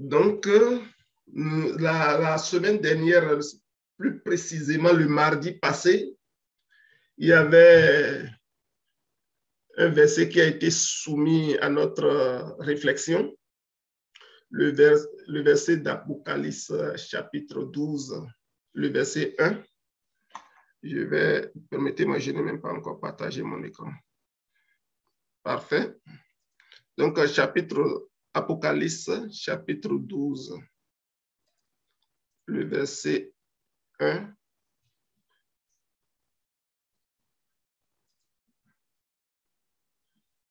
Donc, euh, la, semaine dernière, plus précisément le mardi passé, il y avait un verset qui a été soumis à notre réflexion, le, le verset d'Apocalypse chapitre 12, le verset 1. Je vais, permettez-moi, je n'ai même pas encore partagé mon écran. Parfait. Donc, chapitre Apocalypse, chapitre 12, le verset 1.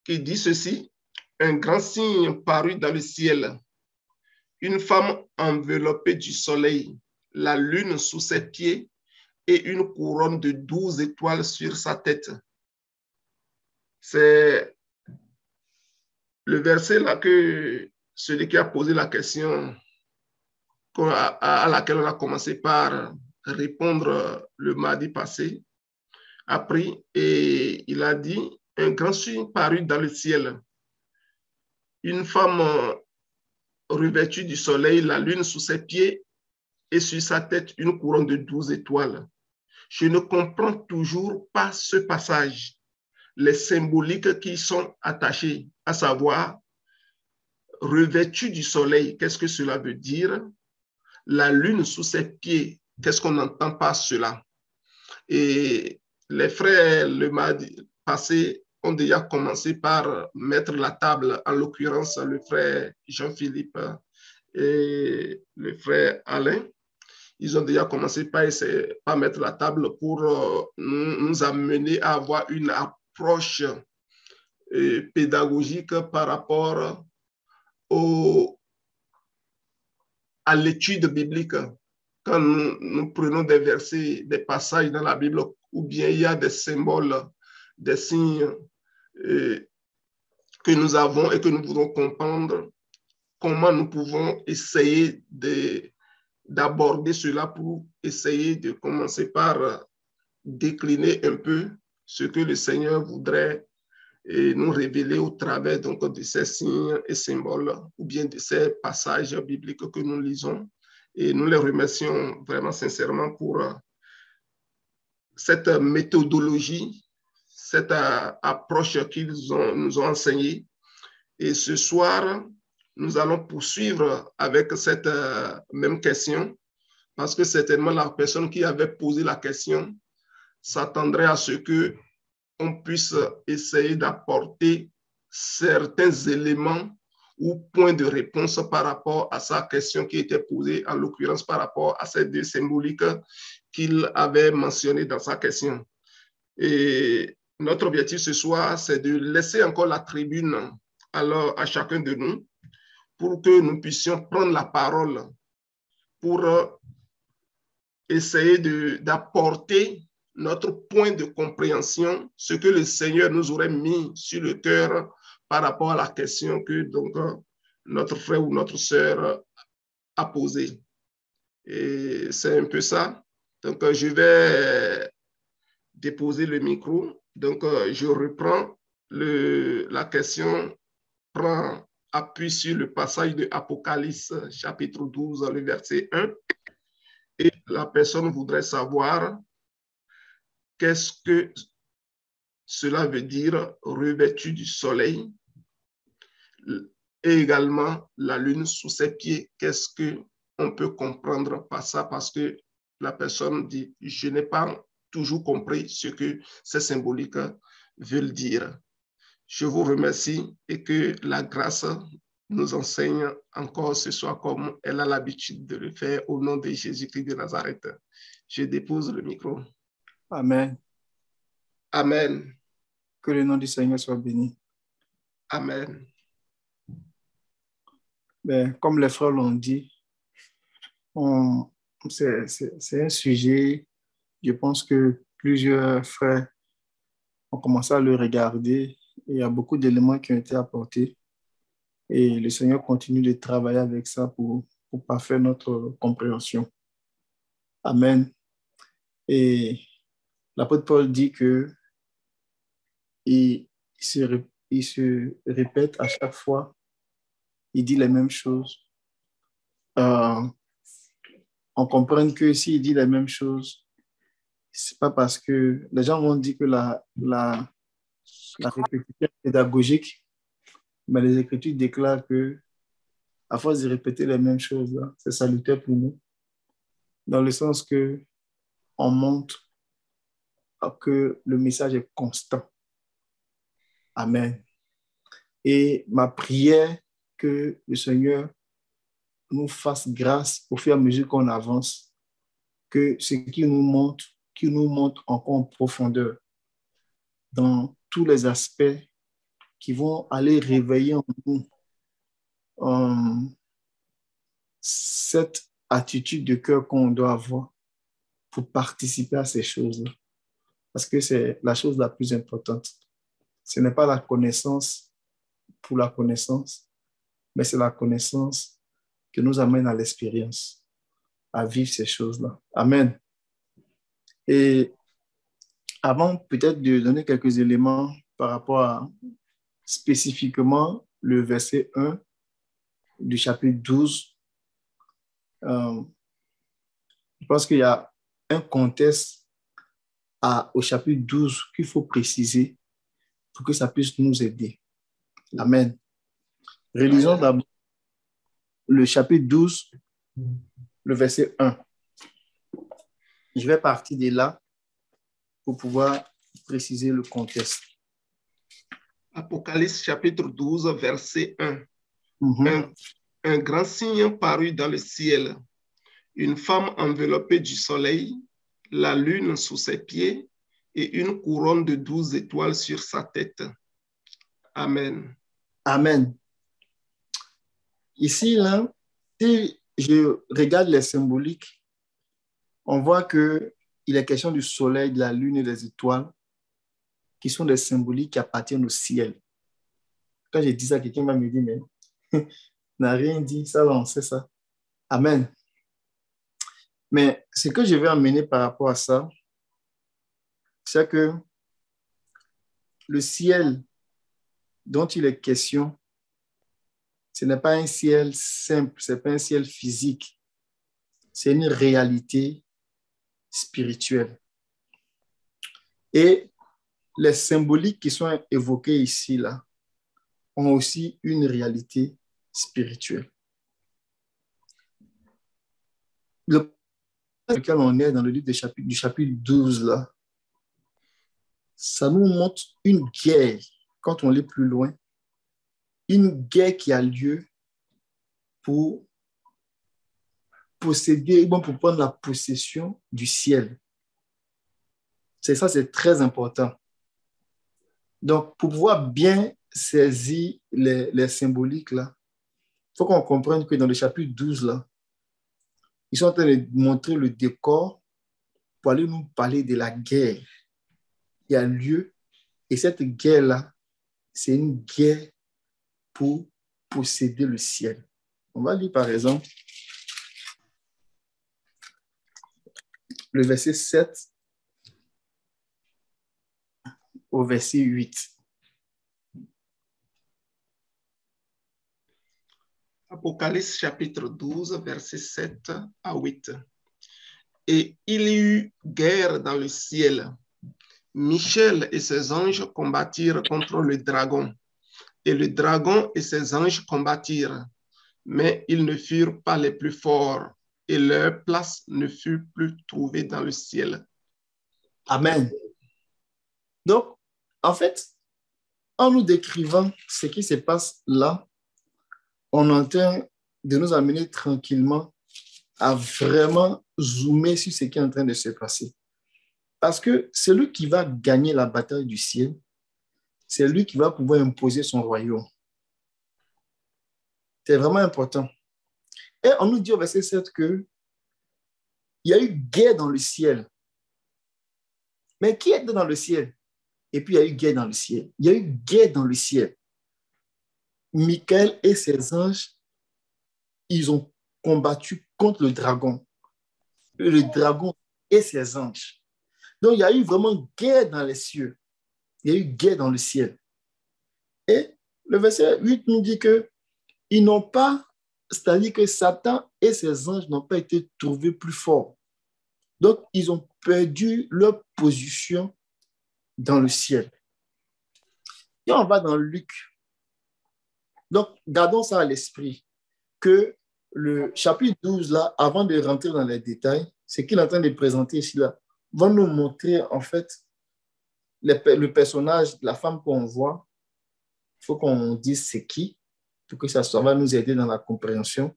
qui dit ceci, un grand signe parut dans le ciel, une femme enveloppée du soleil, la lune sous ses pieds et une couronne de douze étoiles sur sa tête. C'est le verset là que celui qui a posé la question à laquelle on a commencé par répondre le mardi passé a pris et il a dit un grand signe parut dans le ciel. Une femme revêtue du soleil, la lune sous ses pieds et sur sa tête une couronne de douze étoiles. Je ne comprends toujours pas ce passage, les symboliques qui sont attachés, à savoir revêtu du soleil, qu'est-ce que cela veut dire? La lune sous ses pieds, qu'est-ce qu'on n'entend pas cela? Et les frères, le mardi passé, ont déjà commencé par mettre la table, en l'occurrence le frère Jean-Philippe et le frère Alain. Ils ont déjà commencé par, mettre la table pour euh, nous, amener à avoir une approche euh, pédagogique par rapport à l'étude biblique. Quand nous, prenons des versets, des passages dans la Bible, ou bien il y a des symboles, des signes euh, que nous avons et que nous voulons comprendre, comment nous pouvons essayer de d'aborder cela pour essayer de commencer par décliner un peu ce que le Seigneur voudrait nous révéler au travers donc, de ces signes et symboles ou bien de ces passages bibliques que nous lisons. Et nous les remercions vraiment sincèrement pour euh, cette méthodologie, cette euh, approche qu'ils nous ont enseignée. Et ce soir, nous allons poursuivre avec cette euh, même question parce que certainement la personne qui avait posé la question s'attendrait à ce que on puisse essayer d'apporter certains éléments ou points de réponse par rapport à sa question qui était posée, en l'occurrence par rapport à ces deux symboliques qu'il avait mentionnées dans sa question. Et notre objectif ce soir, c'est de laisser encore la tribune alors à chacun de nous pour que nous puissions prendre la parole pour essayer d'apporter notre point de compréhension, ce que le Seigneur nous aurait mis sur le cœur par rapport à la question que donc, euh, notre frère ou notre sœur a posée. Et c'est un peu ça. Donc, euh, je vais déposer le micro. Donc, je reprends le, la question. Prends appuie sur le passage de Apocalypse chapitre 12, le verset 1. Et la personne voudrait savoir qu'est-ce que cela veut dire revêtu du soleil? Et également la lune sous ses pieds. Qu'est-ce que on peut comprendre par ça? Parce que la personne dit je n'ai pas toujours compris ce que ces symboliques veulent dire. Je vous remercie et que la grâce nous enseigne encore ce soir comme elle a l'habitude de le faire au nom de Jésus-Christ de Nazareth. Je dépose le micro. Amen. Amen. Que le nom du Seigneur soit béni. Amen. Ben, comme les frères l'ont dit, c'est un sujet, je pense que plusieurs frères ont commencé à le regarder il y a beaucoup d'éléments qui ont été apportés. Et le Seigneur continue de travailler avec ça pour, pour parfaire notre compréhension. Amen. Et l'apôtre Paul dit que il, se, il se répète à chaque fois, il dit les mêmes choses. Euh, on comprenne que s'il dit la même chose, c'est pas parce que les gens vont dire que la, la, la répétition pédagogique, mais les Écritures déclarent que à force de répéter les mêmes choses, c'est salutaire pour nous, dans le sens que on montre que le message est constant. Amen. Et ma prière que le Seigneur nous fasse grâce au fur et à mesure qu'on avance, que ce qui nous montre, qui nous montre encore en profondeur dans tous les aspects qui vont aller réveiller en nous cette attitude de cœur qu'on doit avoir pour participer à ces choses-là. Parce que c'est la chose la plus importante. Ce n'est pas la connaissance pour la connaissance, mais c'est la connaissance qui nous amène à l'expérience, à vivre ces choses-là. Amen. Et avant peut-être de donner quelques éléments par rapport à spécifiquement le verset 1 du chapitre 12, euh, je pense qu'il y a un contexte à, au chapitre 12 qu'il faut préciser pour que ça puisse nous aider. Amen. Réalisons d'abord le chapitre 12, le verset 1. Je vais partir de là pour pouvoir préciser le contexte. Apocalypse chapitre 12, verset 1. Mhm. un, un grand signe parut dans le ciel, une femme enveloppée du soleil, la lune sous ses pieds et une couronne de douze étoiles sur sa tête. Amen. Amen. Ici, là, si je regarde les symboliques, on voit que il est question du soleil, de la lune et des étoiles, qui sont des symboliques qui appartiennent au ciel. Quand j'ai dit ça, quelqu'un m'a dit, mais n'a rien dit, ça on sait ça. Amen. Mais ce que je vais amener par rapport à ça, c'est que le ciel dont il est question, ce n'est pas un ciel simple, ce n'est pas un ciel physique, c'est une réalité spirituelle. Et les symboliques qui sont évoquées ici, là, ont aussi une réalité spirituelle. Le lequel on est dans le livre du chapitre, du chapitre 12, là, ça nous montre une guerre, quand on lit plus loin, une guerre qui a lieu pour posséder, bon, pour prendre la possession du ciel. C'est ça, c'est très important. Donc, pour pouvoir bien saisir les, les symboliques, là, il faut qu'on comprenne que dans le chapitre 12, là, ils sont en train de montrer le décor pour aller nous parler de la guerre qui a lieu. Et cette guerre-là, c'est une guerre pour posséder le ciel. On va lire par exemple le verset 7 au verset 8. Apocalypse chapitre 12, verset 7 à 8. Et il y eut guerre dans le ciel. Michel et ses anges combattirent contre le dragon. Et le dragon et ses anges combattirent. Mais ils ne furent pas les plus forts. Et leur place ne fut plus trouvée dans le ciel. Amen. Donc, en fait, en nous décrivant ce qui se passe là, on entend de nous amener tranquillement à vraiment zoomer sur ce qui est en train de se passer. Parce que celui qui va gagner la bataille du ciel, c'est lui qui va pouvoir imposer son royaume. C'est vraiment important. Et on nous dit au verset 7 que il y a eu guerre dans le ciel. Mais qui était dans le ciel? Et puis il y a eu guerre dans le ciel. Il y a eu guerre dans le ciel. Michael et ses anges, ils ont combattu contre le dragon. Le dragon et ses anges. Donc, il y a eu vraiment guerre dans les cieux. Il y a eu guerre dans le ciel. Et le verset 8 nous dit que ils n'ont pas c'est-à-dire que Satan et ses anges n'ont pas été trouvés plus forts. Donc, ils ont perdu leur position dans le ciel. Et on va dans Luc. Donc, gardons ça à l'esprit, que le chapitre 12, là, avant de rentrer dans les détails, ce qu'il est en train de présenter ici, là, va nous montrer, en fait, le, personnage, la femme qu'on voit. Il faut qu'on dise c'est qui, pour que ça, ça va nous aider dans la compréhension.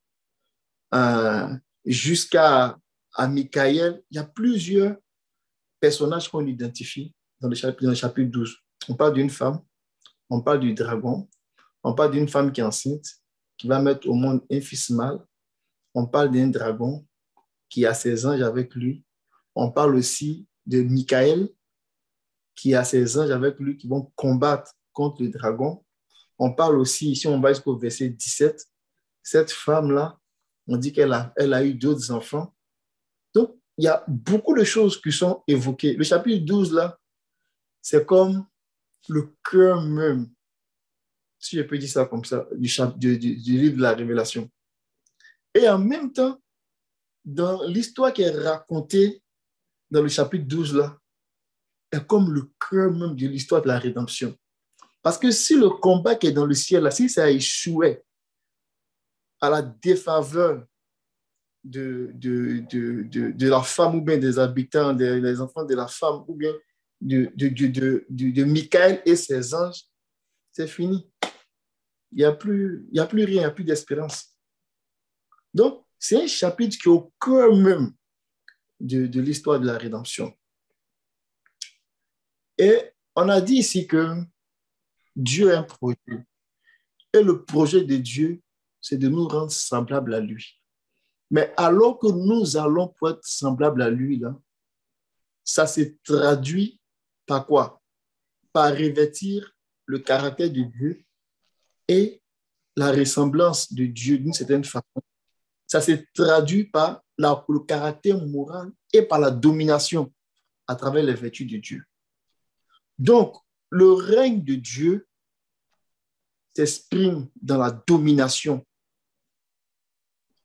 Euh, jusqu'à à Michael, il y a plusieurs personnages qu'on identifie dans le chapitre 12. On parle d'une femme, on parle du dragon, on parle d'une femme qui est enceinte, qui va mettre au monde un fils mâle. On parle d'un dragon qui a ses anges avec lui. On parle aussi de Michael, qui a ses anges avec lui qui vont combattre contre le dragon. On parle aussi, ici on va jusqu'au verset 17, cette femme-là, on dit qu'elle a, a eu d'autres enfants. Donc, il y a beaucoup de choses qui sont évoquées. Le chapitre 12, là, c'est comme le cœur même, si je peux dire ça comme ça, du, du, livre de la Révélation. Et en même temps, dans l'histoire qui est racontée dans le chapitre 12, là, est comme le cœur même de l'histoire de la rédemption. Parce que si le combat qui est dans le ciel, là, si ça échouait à la défaveur de, de, de, de, la femme ou bien des habitants, des, enfants de la femme ou bien de, de, de, de, Michael et ses anges, c'est fini. Il n'y a, plus, a plus rien, il n'y a plus d'espérance. Donc, c'est un chapitre qui est au cœur même de, l'histoire de la rédemption. Et on a dit ici que Dieu a un projet. Et le projet de Dieu, c'est de nous rendre semblables à lui. Mais alors que nous allons être semblables à lui, là, ça se traduit par quoi? Par revêtir le caractère de Dieu et la ressemblance de Dieu d'une certaine façon ça se traduit par la, le caractère moral et par la domination à travers les vertus de Dieu. Donc, le règne de Dieu s'exprime dans la domination.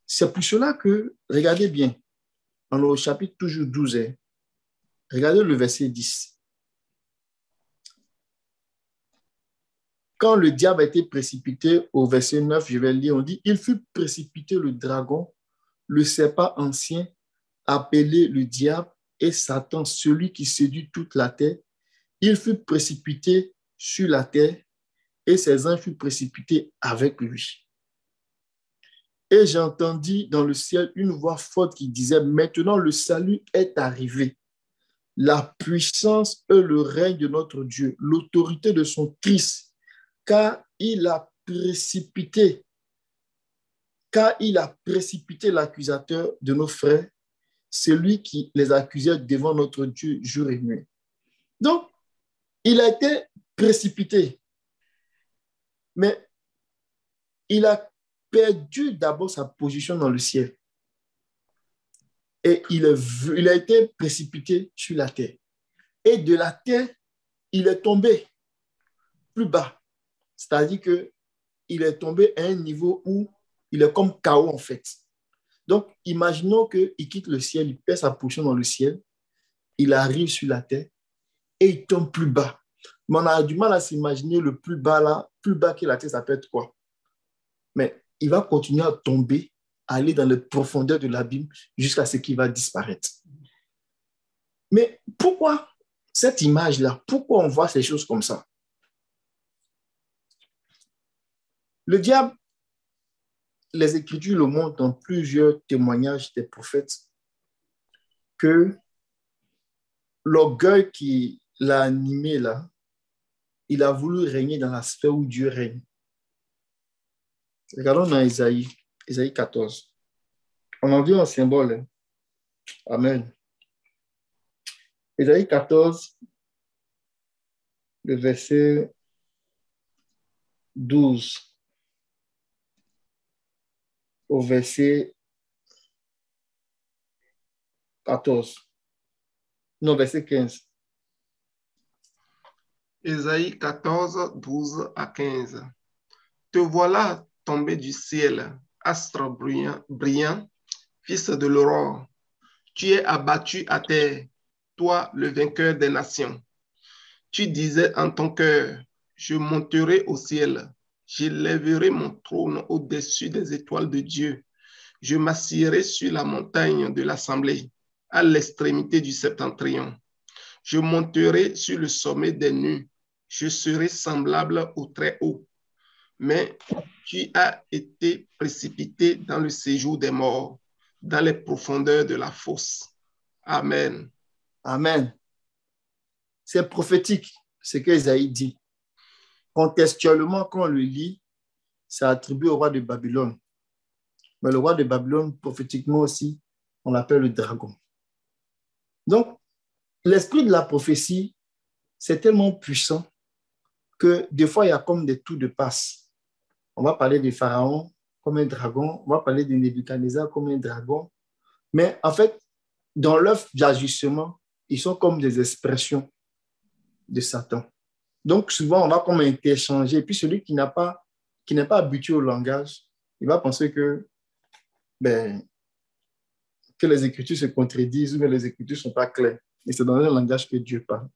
C'est pour cela que, regardez bien, dans le chapitre toujours 12, hein, regardez le verset 10. Quand le diable a été précipité, au verset 9, je vais lire, on dit, il fut précipité le dragon, le serpent ancien, appelé le diable et Satan, celui qui séduit toute la terre. Il fut précipité sur la terre et ses anges furent précipités avec lui. Et j'entendis dans le ciel une voix forte qui disait, maintenant le salut est arrivé. La puissance et le règne de notre Dieu, l'autorité de son Christ car il a précipité, car il a précipité l'accusateur de nos frères, celui qui les accusait devant notre Dieu jour et nuit. Donc, il a été précipité, mais il a perdu d'abord sa position dans le ciel. Et il, il a été précipité sur la terre. Et de la terre, il est tombé plus bas. C'est-à-dire qu'il est tombé à un niveau où il est comme chaos en fait. Donc, imaginons qu'il quitte le ciel, il perd sa position dans le ciel, il arrive sur la terre et il tombe plus bas. Mais on a du mal à s'imaginer le plus bas là, plus bas que la terre, ça peut être quoi? Mais il va continuer à tomber, aller dans les profondeurs de l'abîme jusqu'à ce qu'il va disparaître. Mais pourquoi cette image-là Pourquoi on voit ces choses comme ça? Le diable, les Écritures le montrent dans plusieurs témoignages des prophètes que l'orgueil qui l'a animé là, il a voulu régner dans la sphère où Dieu règne. Regardons dans Isaïe, Isaïe 14. On en vient un symbole. Hein. Amen. Isaïe 14, le verset 12 au verset 14. Non, verset 15. Ésaïe 14, 12 à 15. Te voilà tombé du ciel, astre brillant, brillant, fils de l'aurore. Tu es abattu à terre, toi le vainqueur des nations. Tu disais en ton cœur, je monterai au ciel, j'élèverai mon trône au-dessus des étoiles de Dieu. Je m'assierai sur la montagne de l'assemblée, à l'extrémité du septentrion. Je monterai sur le sommet des nues, je serai semblable au très haut. Mais tu as été précipité dans le séjour des morts, dans les profondeurs de la fosse? Amen. Amen. C'est prophétique, ce que Isaïe dit. Contextuellement, quand on le lit, c'est attribué au roi de Babylone. Mais le roi de Babylone, prophétiquement aussi, on l'appelle le dragon. Donc, l'esprit de la prophétie, c'est tellement puissant que des fois, il y a comme des tours de passe. On va parler de Pharaon comme un dragon, on va parler de Nebuchadnezzar comme un dragon. Mais en fait, dans l'œuvre d'ajustement, ils sont comme des expressions de Satan. Donc, souvent, on va comme interchanger. Puis, celui qui n'a pas, qui n'est pas habitué au langage, il va penser que, ben, que les Écritures se contredisent ou que les Écritures ne sont pas claires. Et c'est dans un langage que Dieu parle.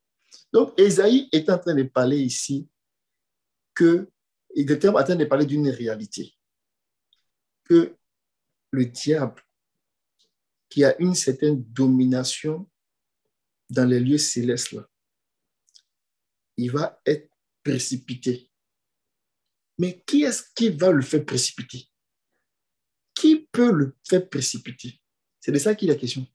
Donc, Esaïe est en train de parler ici que, il est en train de parler d'une réalité. Que le diable, qui a une certaine domination dans les lieux célestes, là, il va être précipité. Mais qui est-ce qui va le faire précipiter? Qui peut le faire précipiter? C'est de ça qu'il est la question.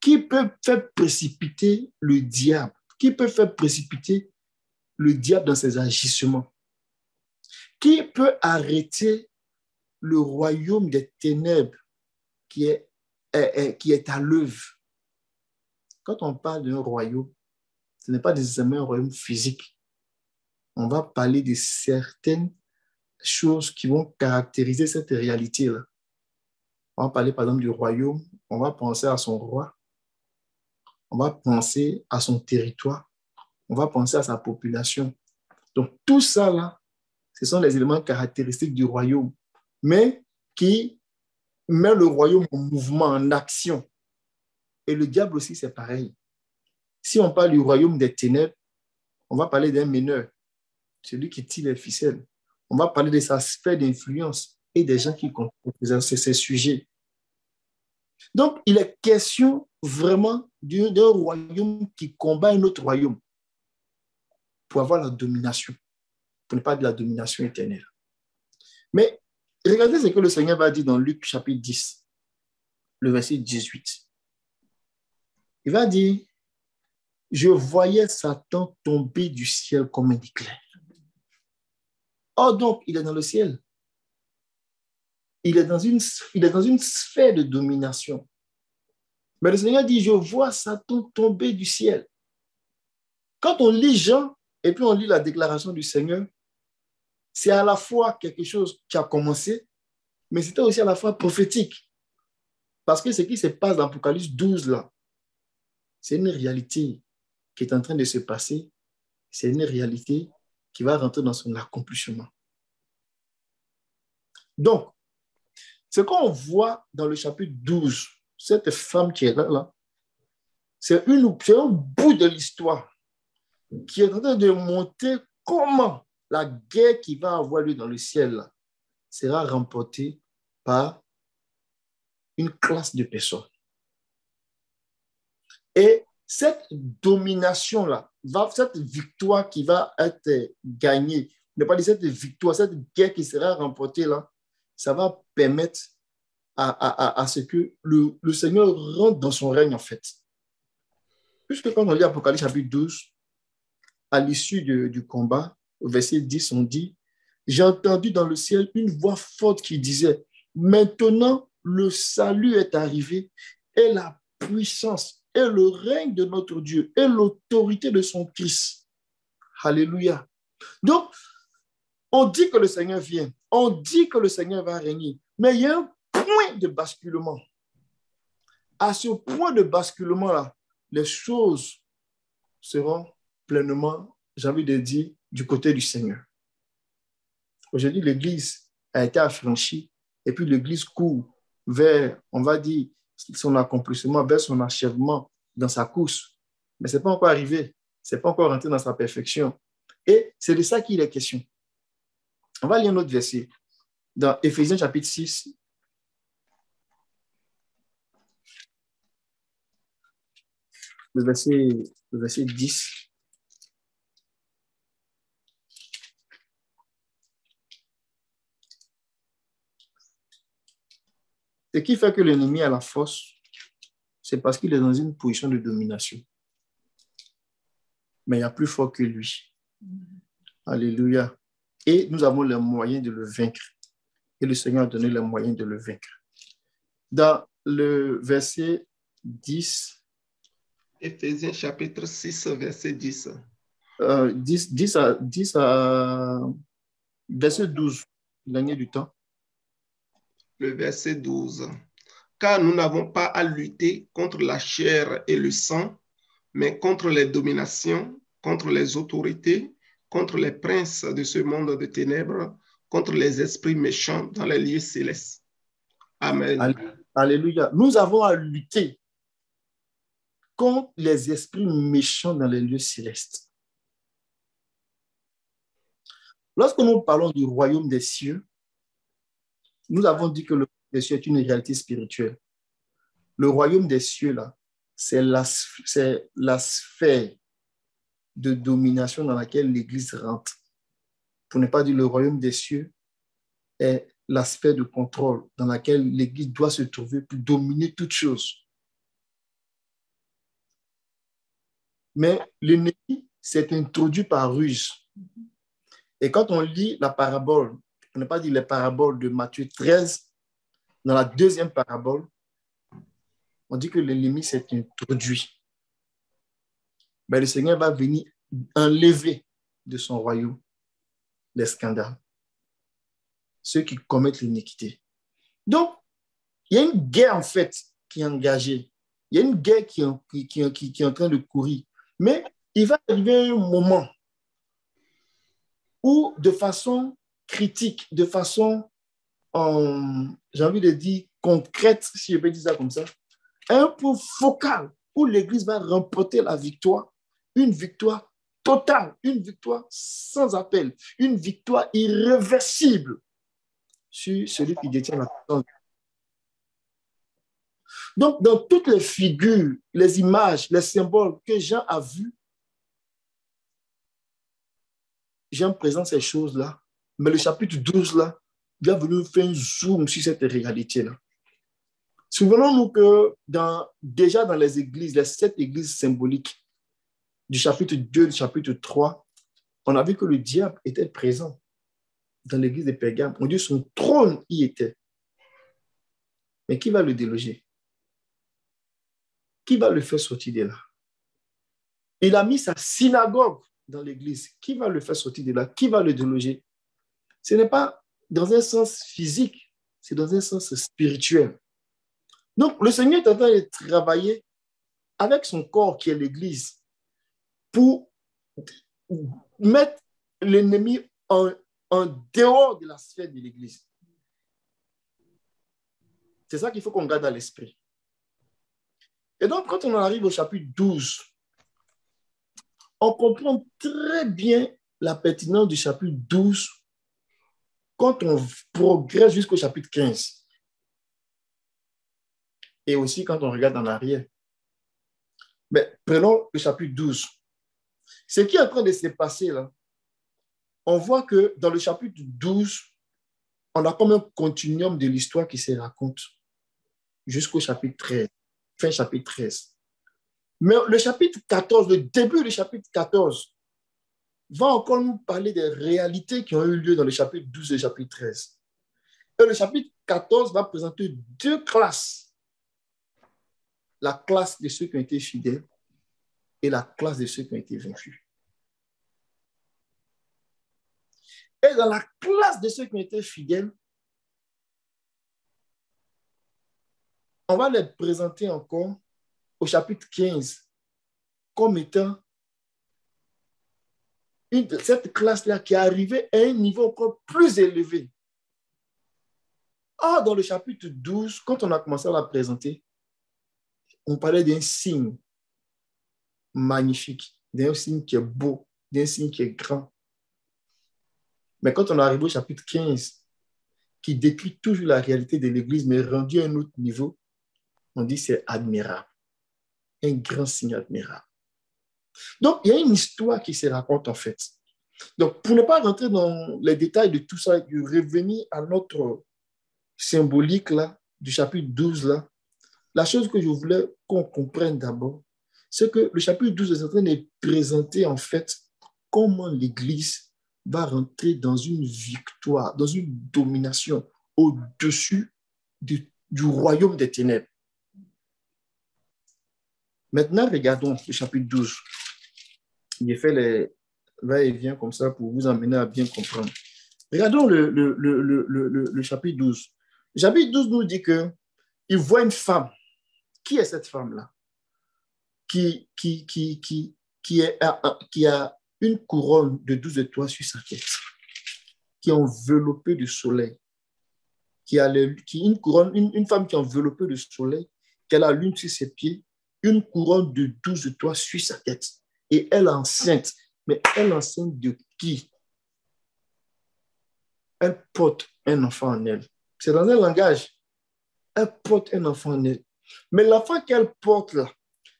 Qui peut faire précipiter le diable? Qui peut faire précipiter le diable dans ses agissements? Qui peut arrêter le royaume des ténèbres qui est, qui est à l'œuvre? Quand on parle d'un royaume, ce n'est pas nécessairement un royaume physique. On va parler de certaines choses qui vont caractériser cette réalité-là. On va parler par exemple du royaume, on va penser à son roi, on va penser à son territoire, on va penser à sa population. Donc tout ça là, ce sont les éléments caractéristiques du royaume, mais qui met le royaume en mouvement, en action. Et le diable aussi, c'est pareil. Si on parle du royaume des ténèbres, on va parler d'un meneur, celui qui tire les ficelles. On va parler de sa sphère d'influence et des gens qui comprennent ces sujets. Donc, il est question vraiment d'un royaume qui combat un autre royaume pour avoir la domination, pour ne pas de la domination éternelle. Mais regardez ce que le Seigneur va dire dans Luc chapitre 10, le verset 18. Il va dire, je voyais Satan tomber du ciel comme un éclair. Oh, donc, il est dans le ciel. Il est dans une, il est dans une sphère de domination. Mais le Seigneur dit, je vois Satan tomber du ciel. Quand on lit Jean et puis on lit la déclaration du Seigneur, c'est à la fois quelque chose qui a commencé, mais c'était aussi à la fois prophétique. Parce que ce qui se passe dans Apocalypse 12, là, c'est une réalité qui est en train de se passer, c'est une réalité qui va rentrer dans son accomplissement. Donc, ce qu'on voit dans le chapitre 12, cette femme qui est là, là c'est un bout de l'histoire qui est en train de montrer comment la guerre qui va avoir lieu dans le ciel sera remportée par une classe de personnes. Et cette domination-là, cette victoire qui va être gagnée, ne pas dire cette victoire, cette guerre qui sera remportée là, ça va permettre à, ce que le, Seigneur rentre dans son règne en fait. Puisque quand on lit Apocalypse chapitre 12, à l'issue du combat, au verset 10, on dit, j'ai entendu dans le ciel une voix forte qui disait, maintenant le salut est arrivé et la puissance et le règne de notre Dieu et l'autorité de son Christ. Alléluia. Donc, on dit que le Seigneur vient, on dit que le Seigneur va régner, mais il y a un point de basculement. À ce point de basculement-là, les choses seront pleinement, j'ai envie de dire, du côté du Seigneur. Aujourd'hui, l'Église a été affranchi et puis l'Église court vers, on va dire, son accomplissement, vers son achèvement dans sa course. Mais ce n'est pas encore arrivé. Ce n'est pas encore rentré dans sa perfection. Et c'est de ça qu'il est question. On va lire un autre verset. Dans Éphésiens chapitre 6, le verset, le verset 10. Ce qui fait que l'ennemi a la force, c'est parce qu'il est dans une position de domination. Mais il y a plus fort que lui. Alléluia. Et nous avons les moyens de le vaincre. Et le Seigneur a donné les moyens de le vaincre. Dans le verset 10. Éphésiens chapitre 6, verset 10. 10, 10, à, 10 à verset 12, l'année du temps le verset 12. Car nous n'avons pas à lutter contre la chair et le sang, mais contre les dominations, contre les autorités, contre les princes de ce monde de ténèbres, contre les esprits méchants dans les lieux célestes. Amen. Alléluia. Nous avons à lutter contre les esprits méchants dans les lieux célestes. Lorsque nous parlons du royaume des cieux, nous avons dit que le royaume des cieux est une réalité spirituelle. Le royaume des cieux, là, c'est la, la sphère de domination dans laquelle l'Église rentre. Pour ne pas dire le royaume des cieux est la sphère de contrôle dans laquelle l'Église doit se trouver pour dominer toutes choses. Mais l'ennemi s'est introduit par ruse. Et quand on lit la parabole on n'a pas dit les paraboles de Matthieu 13, dans la deuxième parabole, on dit que l'ennemi s'est introduit. Mais le Seigneur va venir enlever de son royaume les scandales, ceux qui commettent l'iniquité. Donc, il y a une guerre en fait qui est engagée. Il y a une guerre qui, est en train de courir. Mais il va arriver un moment où, de façon critique de façon, j'ai envie de dire, concrète, si je peux dire ça comme ça, un point focal où l'Église va remporter la victoire, une victoire totale, une victoire sans appel, une victoire irréversible sur celui qui détient la puissance. Donc, dans toutes les figures, les images, les symboles que Jean a vus, Jean présente ces choses-là mais le chapitre 12, là, il a voulu faire un zoom sur cette réalité-là. Souvenons-nous que dans, déjà dans les églises, les sept églises symboliques du chapitre 2, du chapitre 3, on a vu que le diable était présent dans l'église de Pergame. On dit son trône y était. Mais qui va le déloger? Qui va le faire sortir de là? Il a mis sa synagogue dans l'église. Qui va le faire sortir de là? Qui va le déloger? Ce n'est pas dans un sens physique, c'est dans un sens spirituel. Donc, le Seigneur est en train de travailler avec son corps qui est l'Église pour mettre l'ennemi en, dehors de la sphère de l'Église. C'est ça qu'il faut qu'on garde à l'esprit. Et donc, quand on arrive au chapitre 12, on comprend très bien la pertinence du chapitre 12 quand on progresse jusqu'au chapitre 15, et aussi quand on regarde en arrière, prenons le chapitre 12. Ce qui est en train de se passer là, on voit que dans le chapitre 12, on a comme un continuum de l'histoire qui se raconte jusqu'au chapitre 13, fin chapitre 13. Mais le chapitre 14, le début du chapitre 14, va encore nous parler des réalités qui ont eu lieu dans le chapitre 12 et chapitre 13. Et le chapitre 14 va présenter deux classes. La classe de ceux qui ont été fidèles et la classe de ceux qui ont été vaincus. Et dans la classe de ceux qui ont été fidèles, on va les présenter encore au chapitre 15 comme étant cette classe-là qui est arrivée à un niveau encore plus élevé. Or, dans le chapitre 12, quand on a commencé à la présenter, on parlait d'un signe magnifique, d'un signe qui est beau, d'un signe qui est grand. Mais quand on arrive au chapitre 15, qui décrit toujours la réalité de l'Église, mais rendu à un autre niveau, on dit c'est admirable. Un grand signe admirable. Donc, il y a une histoire qui se raconte en fait. Donc, pour ne pas rentrer dans les détails de tout ça, de revenir à notre symbolique là, du chapitre 12 là, la chose que je voulais qu'on comprenne d'abord, c'est que le chapitre 12 est en train de présenter en fait comment l'Église va rentrer dans une victoire, dans une domination au-dessus du, du royaume des ténèbres. Maintenant, regardons le chapitre 12. J'ai fait les va-et-vient comme ça pour vous amener à bien comprendre. Regardons le, chapitre 12. Le chapitre 12 nous dit que il voit une femme. Qui est cette femme-là? Qui, qui, qui, qui, qui, qui a une couronne de 12 étoiles sur sa tête, qui est enveloppée de soleil, qui a une, couronne, une, une femme qui est enveloppée de soleil, qui a la lune sur ses pieds, une couronne de 12 étoiles sur sa tête. Et elle enceinte. Mais elle enceinte de qui? Elle porte un enfant en elle. C'est dans un langage. Elle porte un enfant en elle. Mais l'enfant qu'elle porte là,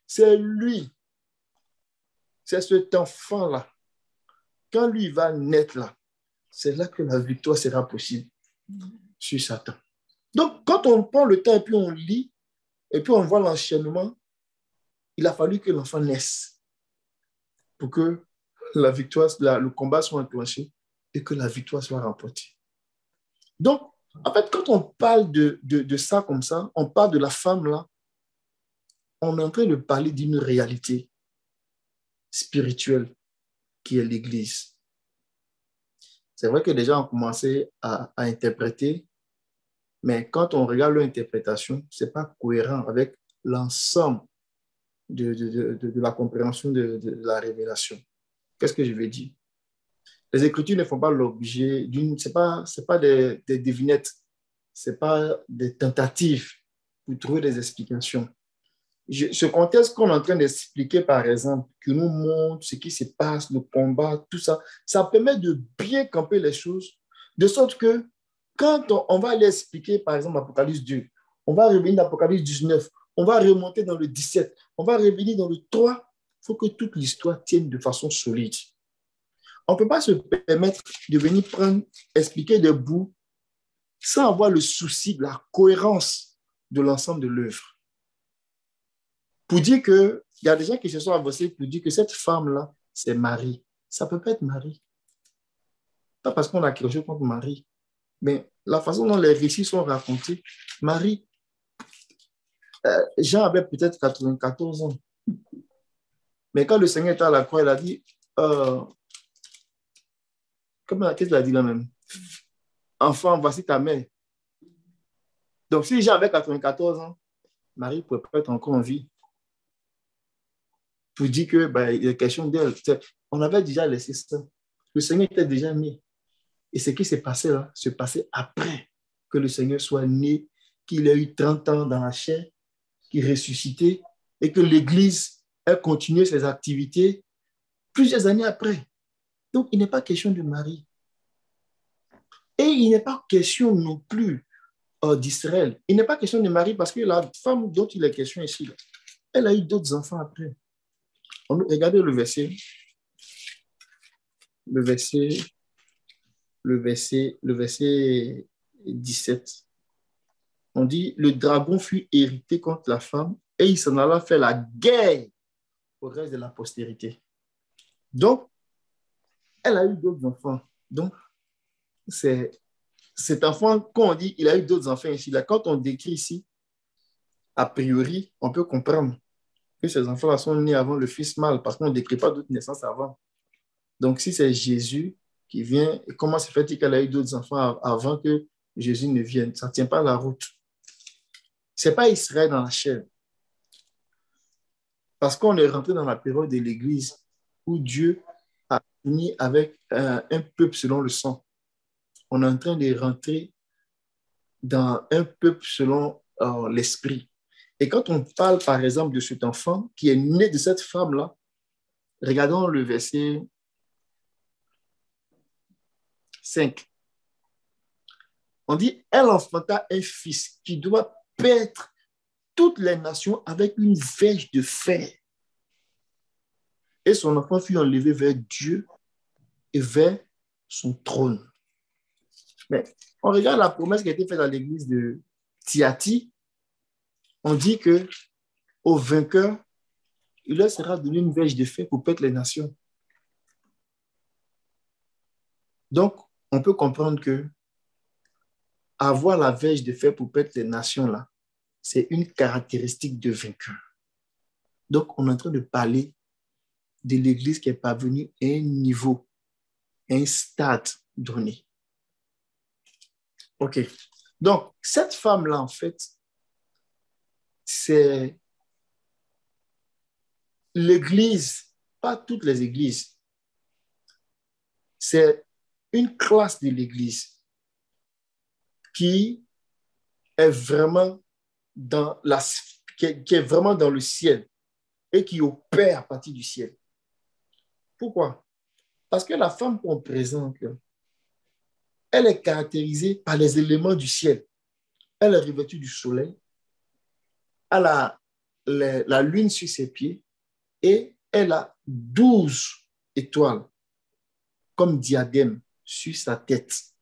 c'est lui. C'est cet enfant-là. Quand lui va naître là, c'est là que la victoire sera possible sur Satan. Donc, quand on prend le temps et puis on lit, et puis on voit l'enchaînement, il a fallu que l'enfant naisse pour que la victoire, le combat soit enclenché et que la victoire soit remportée. Donc, en fait, quand on parle de, ça comme ça, on parle de la femme là, on est en train de parler d'une réalité spirituelle qui est l'Église. C'est vrai que gens ont commencé à, à interpréter, mais quand on regarde leur interprétation, ce n'est pas cohérent avec l'ensemble de, la compréhension de, la révélation. Qu'est-ce que je veux dire? Les Écritures ne font pas l'objet d'une... Ce n'est pas, pas des, des devinettes, ce n'est pas des tentatives pour trouver des explications ce contexte qu'on est en train d'expliquer, par exemple, qui nous montre ce qui se passe, le combat, tout ça, ça permet de bien camper les choses, de sorte que quand on, va aller expliquer, par exemple, Apocalypse 2, on va revenir dans Apocalypse 19, on va remonter dans le 17, on va revenir dans le 3, il faut que toute l'histoire tienne de façon solide. On ne peut pas se permettre de venir prendre, expliquer des bouts sans avoir le souci de la cohérence de l'ensemble de l'œuvre pour dire que, il y a des gens qui se sont avancés pour dire que cette femme-là, c'est Marie. Ça peut pas être Marie. Pas parce qu'on a quelque chose contre Marie, mais la façon dont les récits sont racontés, Marie, Jean avait peut-être 94 ans. Mais quand le Seigneur était à la croix, il a dit, euh, qu'est-ce qu'il a dit là même? Enfant, voici ta mère. Donc, si Jean avait 94 ans, Marie pourrait pas être encore en vie pour dire que ben, il est question d'elle. On avait déjà laissé ça. Le Seigneur était déjà né. Et ce qui s'est passé là, se passait après que le Seigneur soit né, qu'il ait eu 30 ans dans la chair, qu'il ressuscité et que l'Église ait continué ses activités plusieurs années après. Donc, il n'est pas question de Marie. Et il n'est pas question non plus euh, d'Israël. Il n'est pas question de Marie parce que la femme dont il est question ici, elle a eu d'autres enfants après. Regardez le verset. Le verset, le verset, le verset 17. On dit, le dragon fut hérité contre la femme et il s'en alla faire la guerre au reste de la postérité. Donc, elle a eu d'autres enfants. Donc, c'est cet enfant, quand on dit il a eu d'autres enfants ici, quand on décrit ici, a priori, on peut comprendre que ces enfants-là sont nés avant le fils mâle, parce qu'on ne décrit pas d'autres naissances avant. Donc, si c'est Jésus qui vient, comment se fait-il qu'elle a eu d'autres enfants avant que Jésus ne vienne? Ça ne tient pas la route. Ce n'est pas Israël dans la chair. Parce qu'on est rentré dans la période de l'Église où Dieu a fini avec un, un peuple selon le sang. On est en train de rentrer dans un peuple selon euh, l'esprit. Et quand on parle, par exemple, de cet enfant qui est né de cette femme-là, regardons le verset 5. On dit, elle enfanta un fils qui doit paître toutes les nations avec une verge de fer. Et son enfant fut enlevé vers Dieu et vers son trône. Mais on regarde la promesse qui a été faite dans l'église de Tiati. On dit que au vainqueur, il leur sera donné une verge de fer pour pète les nations. Donc, on peut comprendre que avoir la verge de fer pour pète les nations, là, c'est une caractéristique de vainqueur. Donc, on est en train de parler de l'Église qui est parvenue à un niveau, un stade donné. OK. Donc, cette femme-là, en fait, c'est l'Église, pas toutes les églises. C'est une classe de l'Église qui est vraiment dans le ciel et qui opère à partir du ciel. Pourquoi? Parce que la femme qu'on présente, elle est caractérisée par les éléments du ciel. Elle est revêtue du soleil, elle a la, lune sur ses pieds et elle a douze étoiles comme diadème sur sa tête.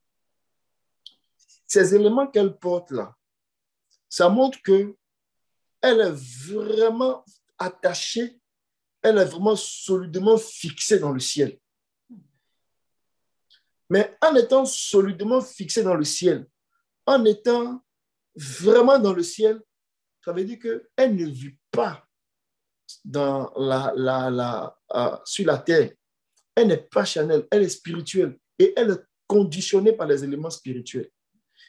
Ces éléments qu'elle porte là, ça montre que elle est vraiment attachée, elle est vraiment solidement fixée dans le ciel. Mais en étant solidement fixée dans le ciel, en étant vraiment dans le ciel, ça veut dire qu'elle ne vit pas dans la, la, la, euh, sur la terre. Elle n'est pas chanel, elle est spirituelle et elle est conditionnée par les éléments spirituels.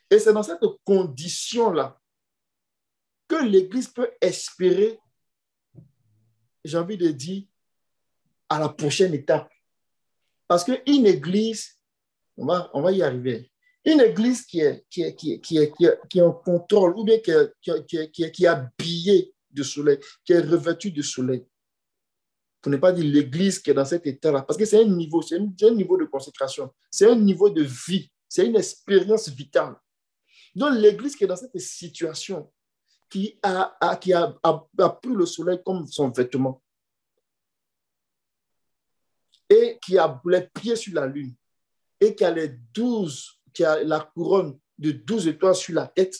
Et c'est dans cette condition-là que l'Église peut espérer, j'ai envie de dire, à la prochaine étape. Parce qu'une Église, on va, on va y arriver, une Église qui est, qui est, qui est, qui est, qui est, en contrôle ou bien qui est, qui est, qui est, qui est habillée de soleil, qui est revêtue de soleil. Pour ne pas dire l'Église qui est dans cet état-là, parce que c'est un niveau, c'est un, niveau de consécration, c'est un niveau de vie, c'est une expérience vitale. Donc l'Église qui est dans cette situation, qui a, qui a, a, pris le soleil comme son vêtement et qui a les pieds sur la lune et qui a les douze qui a la couronne de douze étoiles sur la tête,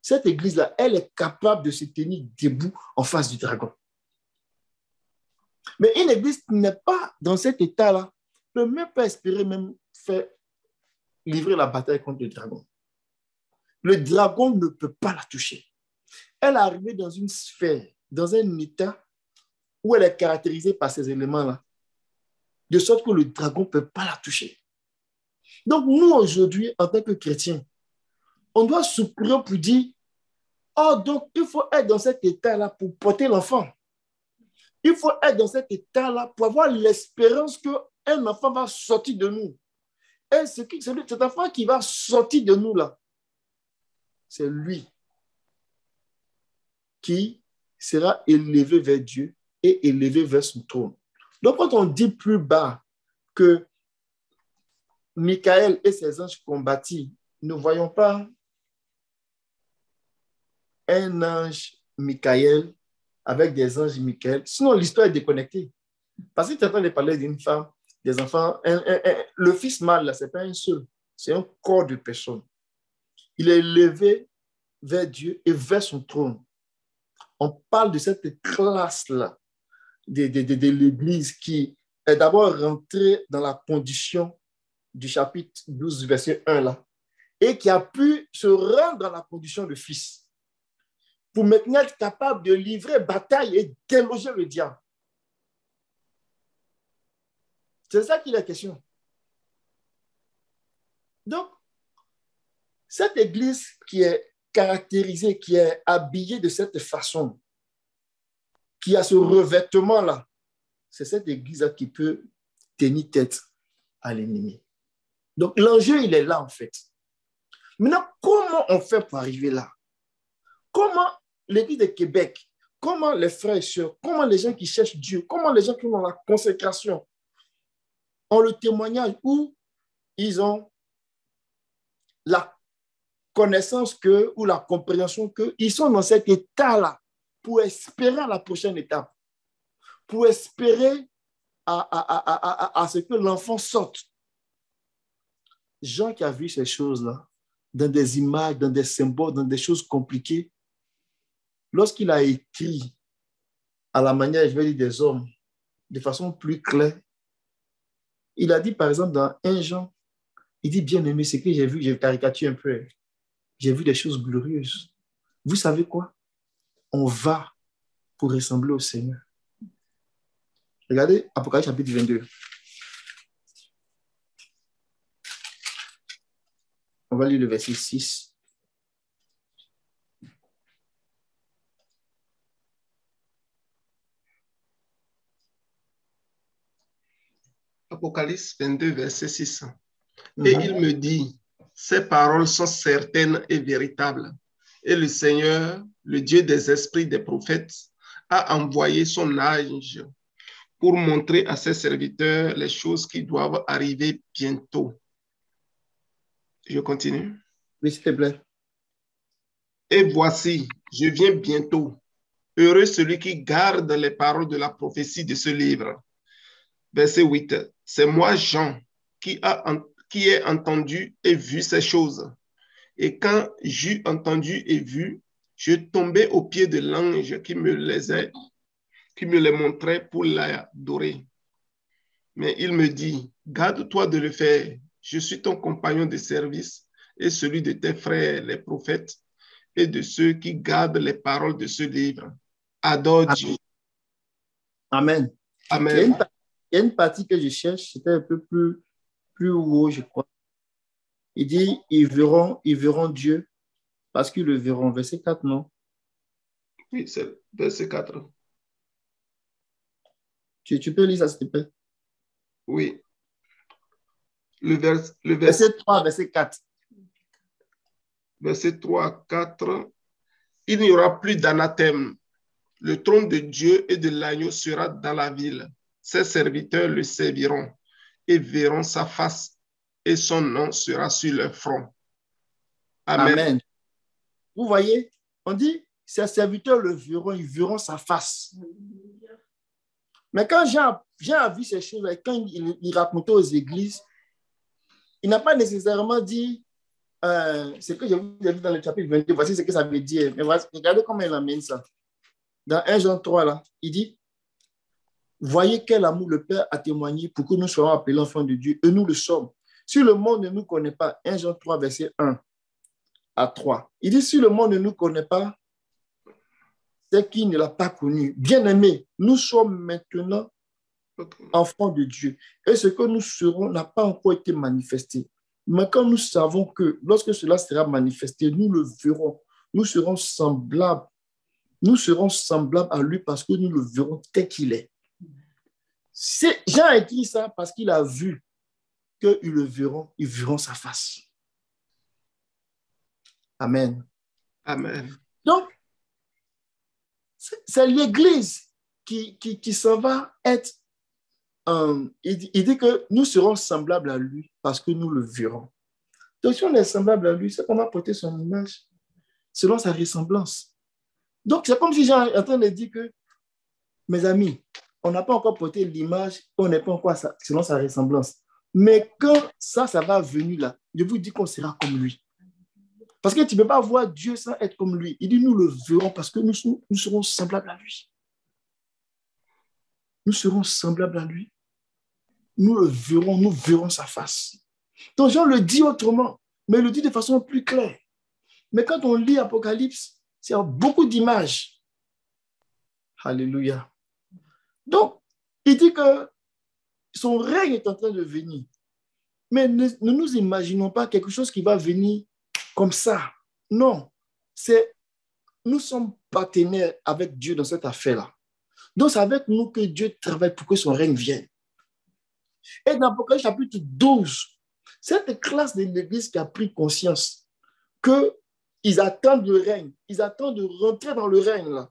cette église-là, elle est capable de se tenir debout en face du dragon. Mais une église qui n'est pas dans cet état-là ne peut même pas espérer même faire livrer la bataille contre le dragon. Le dragon ne peut pas la toucher. Elle est arrivée dans une sphère, dans un état où elle est caractérisée par ces éléments-là, de sorte que le dragon ne peut pas la toucher. Donc, nous, aujourd'hui, en tant que chrétiens, on doit soupir pour dire, oh, donc, il faut être dans cet état-là pour porter l'enfant. Il faut être dans cet état-là pour avoir l'espérance qu'un enfant va sortir de nous. Et c'est cet enfant qui va sortir de nous, là, c'est lui qui sera élevé vers Dieu et élevé vers son trône. Donc, quand on dit plus bas que Michael et ses anges combattis, ne voyons pas un ange Michael avec des anges Michael. Sinon, l'histoire est déconnectée. Parce que tu es en train de parler d'une femme, des enfants. le fils mâle, ce n'est pas un seul, c'est un corps de personne. Il est élevé vers Dieu et vers son trône. On parle de cette classe-là de, l'Église qui est d'abord rentrée dans la condition du chapitre 12, verset 1 là, et qui a pu se rendre dans la condition de fils pour maintenant être capable de livrer bataille et déloger le diable. C'est ça qui est la question. Donc, cette église qui est caractérisée, qui est habillée de cette façon, qui a ce revêtement-là, c'est cette église qui peut tenir tête à l'ennemi. Donc l'enjeu, il est là en fait. Maintenant, comment on fait pour arriver là? Comment l'Église de Québec, comment les frères et sœurs, comment les gens qui cherchent Dieu, comment les gens qui ont la consécration ont le témoignage où ils ont la connaissance que ou la compréhension qu'ils sont dans cet état-là pour espérer la prochaine étape, pour espérer à, ce que l'enfant sorte. Jean qui a vu ces choses-là, dans des images, dans des symboles, dans des choses compliquées, lorsqu'il a écrit à la manière, je vais dire, des hommes, de façon plus claire, il a dit, par exemple, dans 1 Jean, il dit, bien aimé, ce que j'ai vu, j'ai caricature un peu, j'ai vu des choses glorieuses. Vous savez quoi? On va pour ressembler au Seigneur. Regardez Apocalypse chapitre 22. On va lire le verset 6. Apocalypse 22, verset 6. Et mhm. il me dit, ces paroles sont certaines et véritables. Et le Seigneur, le Dieu des esprits des prophètes, a envoyé son ange pour montrer à ses serviteurs les choses qui doivent arriver bientôt. Je continue. Oui, s'il te plaît. Et voici, je viens bientôt. Heureux celui qui garde les paroles de la prophétie de ce livre. Verset 8. C'est moi, Jean, qui, a, qui ai entendu et vu ces choses. Et quand j'eus entendu et vu, je tombais aux pieds de l'ange qui me les a qui me les montrait pour l'adorer. Mais il me dit, garde-toi de le faire. Je suis ton compagnon de service et celui de tes frères, les prophètes, et de ceux qui gardent les paroles de ce livre. Adore Dieu. Amen. Amen. Il y, a une, partie que je cherche, c'était un peu plus, plus haut, je crois. Il dit, ils verront, ils verront Dieu parce qu'ils le verront. Verset 4, non? Oui, c'est verset 4. Tu, peux lire ça, s'il te plaît? Oui. Le, le verset 3, verset 4. Verset 3, 4. Il n'y aura plus d'anathème. Le trône de Dieu et de l'agneau sera dans la ville. Ses serviteurs le serviront et verront sa face et son nom sera sur leur front. Amen. Vous voyez, on dit, ses serviteurs le verront, ils verront sa face. Mais quand a vu ces choses, quand il, racontait aux églises, il n'a pas nécessairement dit euh, ce que j'ai vu dans le chapitre 22, voici ce que ça veut dire. Mais regardez comment il amène ça. Dans 1 Jean 3, là, il dit Voyez quel amour le Père a témoigné pour que nous soyons appelés enfants de Dieu, et nous le sommes. Si le monde ne nous connaît pas, 1 Jean 3, verset 1 à 3, il dit Si le monde ne nous connaît pas, c'est qui ne l'a pas connu. Bien-aimé, nous sommes maintenant enfants de Dieu. Et ce que nous serons n'a pas encore été manifesté. Mais quand nous savons que lorsque cela sera manifesté, nous le verrons. Nous serons semblables. Nous serons semblables à lui parce que nous le verrons tel qu'il est. Jean a écrit ça parce qu'il a vu qu'ils le verront, ils verront sa face. Amen. Amen. Donc, c'est l'Église qui, qui, s'en va être. Euh, il, dit que nous serons semblables à lui parce que nous le verrons. Donc, si on est semblable à lui, c'est qu'on va porter son image selon sa ressemblance. Donc, c'est comme si Jean est en train de dire que, mes amis, on n'a pas encore porté l'image, on n'est pas encore selon sa ressemblance. Mais quand ça, ça va venir là, je vous dis qu'on sera comme lui. Parce que tu ne peux pas voir Dieu sans être comme lui. Il dit, nous le verrons parce que nous, serons semblables à lui. Nous serons semblables à lui. Nous le verrons, nous verrons sa face. Donc Jean le dit autrement, mais le dit de façon plus claire. Mais quand on lit Apocalypse, c'est beaucoup d'images. Alléluia. Donc, il dit que son règne est en train de venir. Mais ne, nous imaginons pas quelque chose qui va venir comme ça. Non, c'est nous sommes partenaires avec Dieu dans cette affaire-là. Donc, c'est avec nous que Dieu travaille pour que son règne vienne. Et dans Apocalypse chapitre 12, cette classe de l'Église qui a pris conscience qu'ils attendent le règne, ils attendent de rentrer dans le règne.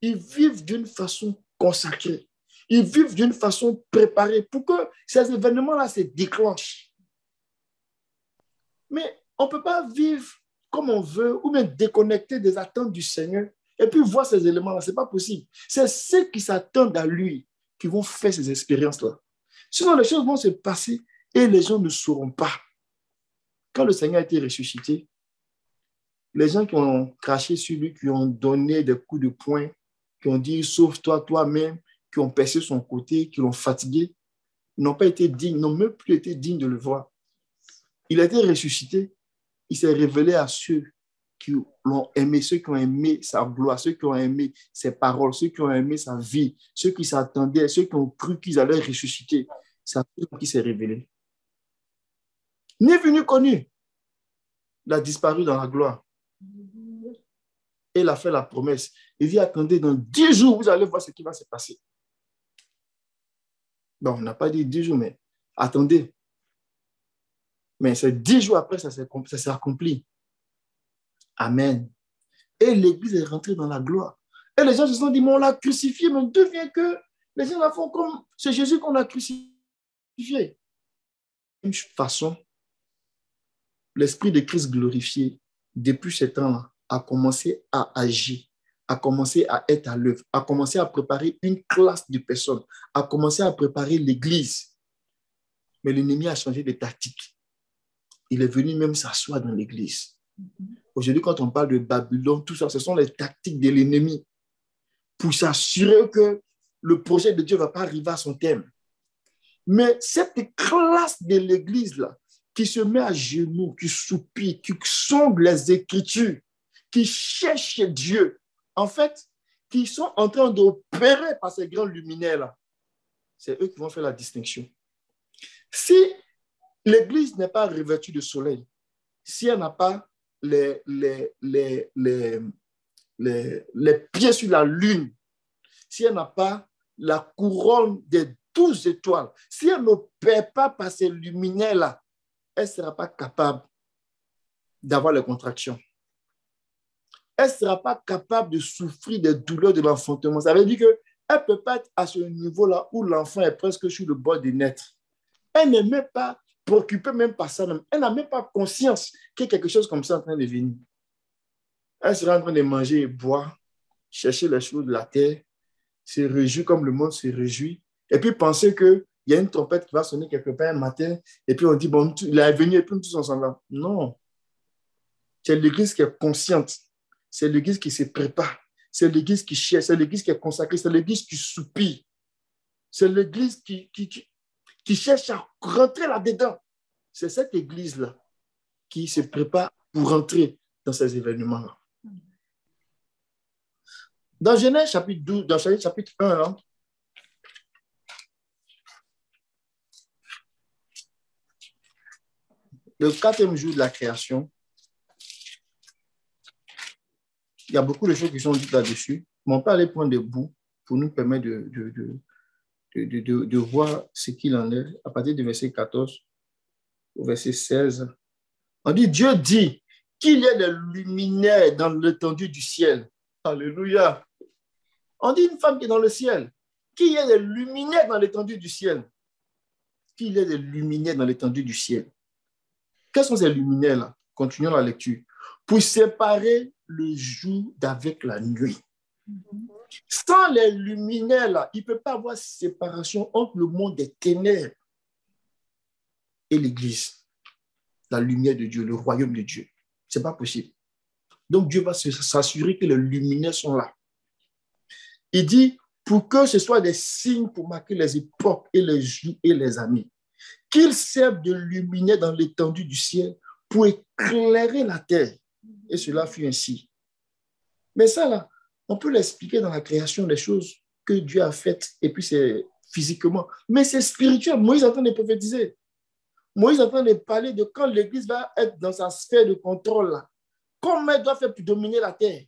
Ils vivent d'une façon consacrée. Ils vivent d'une façon préparée pour que ces événements-là se déclenchent. Mais on ne peut pas vivre comme on veut ou même déconnecter des attentes du Seigneur et puis voir ces éléments-là. Ce n'est pas possible. C'est ceux qui s'attendent à lui qui vont faire ces expériences-là. Sinon, les choses vont se passer et les gens ne sauront pas. Quand le Seigneur a été ressuscité, les gens qui ont craché sur lui, qui ont donné des coups de poing, qui ont dit sauve-toi toi-même, qui ont percé son côté, qui l'ont fatigué, n'ont pas été dignes, n'ont même plus été dignes de le voir. Il a été ressuscité, il s'est révélé à ceux qui l'ont aimé, ceux qui ont aimé sa gloire, ceux qui ont aimé ses paroles, ceux qui ont aimé sa vie, ceux qui s'attendaient, ceux qui ont cru qu'ils allaient ressusciter. C'est à ceux qui s'est révélé. Ni venu connu, il a disparu dans la gloire. Et il a fait la promesse. Il dit, attendez, dans dix jours, vous allez voir ce qui va se passer. Bon, on n'a pas dit dix jours, mais attendez. Mais c'est dix jours après, ça s'est accompli. Amen. Et l'Église est rentrée dans la gloire. Et les gens se sont dit, mais on l'a crucifié, mais d'où vient que les gens la font comme c'est Jésus qu'on a crucifié Une façon, l'Esprit de Christ glorifié, depuis ce temps-là, a commencé à agir, a commencé à être à l'œuvre, a commencé à préparer une classe de personnes, a commencé à préparer l'Église. Mais l'ennemi a changé de tactique. Il est venu même s'asseoir dans l'Église. Aujourd'hui, quand on parle de Babylone, tout ça, ce sont les tactiques de l'ennemi pour s'assurer que le projet de Dieu ne va pas arriver à son terme. Mais cette classe de l'Église-là, qui se met à genoux, qui soupire, qui sonde les Écritures, qui cherche Dieu, en fait, qui sont en train d'opérer par ces grands luminaires-là, c'est eux qui vont faire la distinction. Si l'Église n'est pas revêtue de soleil, si elle n'a pas les, les, les, les, les, pieds sur la lune, si elle n'a pas la couronne des douze étoiles, si elle n'opère pas par ces luminaires-là, elle ne sera pas capable d'avoir les contractions. Elle ne sera pas capable de souffrir des douleurs de l'enfantement. Ça veut dire qu'elle ne peut pas être à ce niveau-là où l'enfant est presque sur le bord de naître. Elle n'est même pas préoccupée même par ça. Elle n'a même pas conscience qu'il y a quelque chose comme ça en train de venir. Elle sera en train de manger et boire, chercher les choses de la terre, se réjouir comme le monde se réjouit, et puis penser qu'il y a une trompette qui va sonner quelque part un matin, et puis on dit, bon, il est venu et puis tous ensemble. là. Non. C'est l'Église qui est consciente. C'est l'Église qui se prépare. C'est l'Église qui cherche. C'est l'Église qui est consacrée. C'est l'Église qui soupire. C'est l'Église qui, cherche à rentrer là-dedans. C'est cette Église-là qui se prépare pour rentrer dans ces événements-là. Dans Genèse chapitre 12, dans chapitre 1, le quatrième jour de la création, il y a beaucoup de choses qui sont dites là-dessus, mais on peut aller prendre des bouts pour nous permettre de, de, de, de, voir ce qu'il en est à partir du verset 14 au verset 16. On dit, Dieu dit qu'il y ait des luminaires dans l'étendue du ciel. Alléluia. On dit une femme qui est dans le ciel. Qu'il y ait des luminaires dans l'étendue du ciel. Qu'il y ait des luminaires dans l'étendue du ciel. Quels sont ces luminaires-là? Continuons la lecture. Pour séparer le jour d'avec la nuit. Sans les luminaires, il ne peut pas avoir séparation entre le monde des ténèbres et l'Église, la lumière de Dieu, le royaume de Dieu. Ce n'est pas possible. Donc Dieu va s'assurer que les luminaires sont là. Il dit, pour que ce soit des signes pour marquer les époques et les jours et les années, qu'ils servent de luminaire dans l'étendue du ciel pour éclairer la terre. Et cela fut ainsi. Mais ça, là, on peut l'expliquer dans la création des choses que Dieu a faites, et puis c'est physiquement. Mais c'est spirituel. Moïse est en train de prophétiser. Moïse est en train de parler de quand l'Église va être dans sa sphère de contrôle. Comment elle doit faire pour dominer la terre?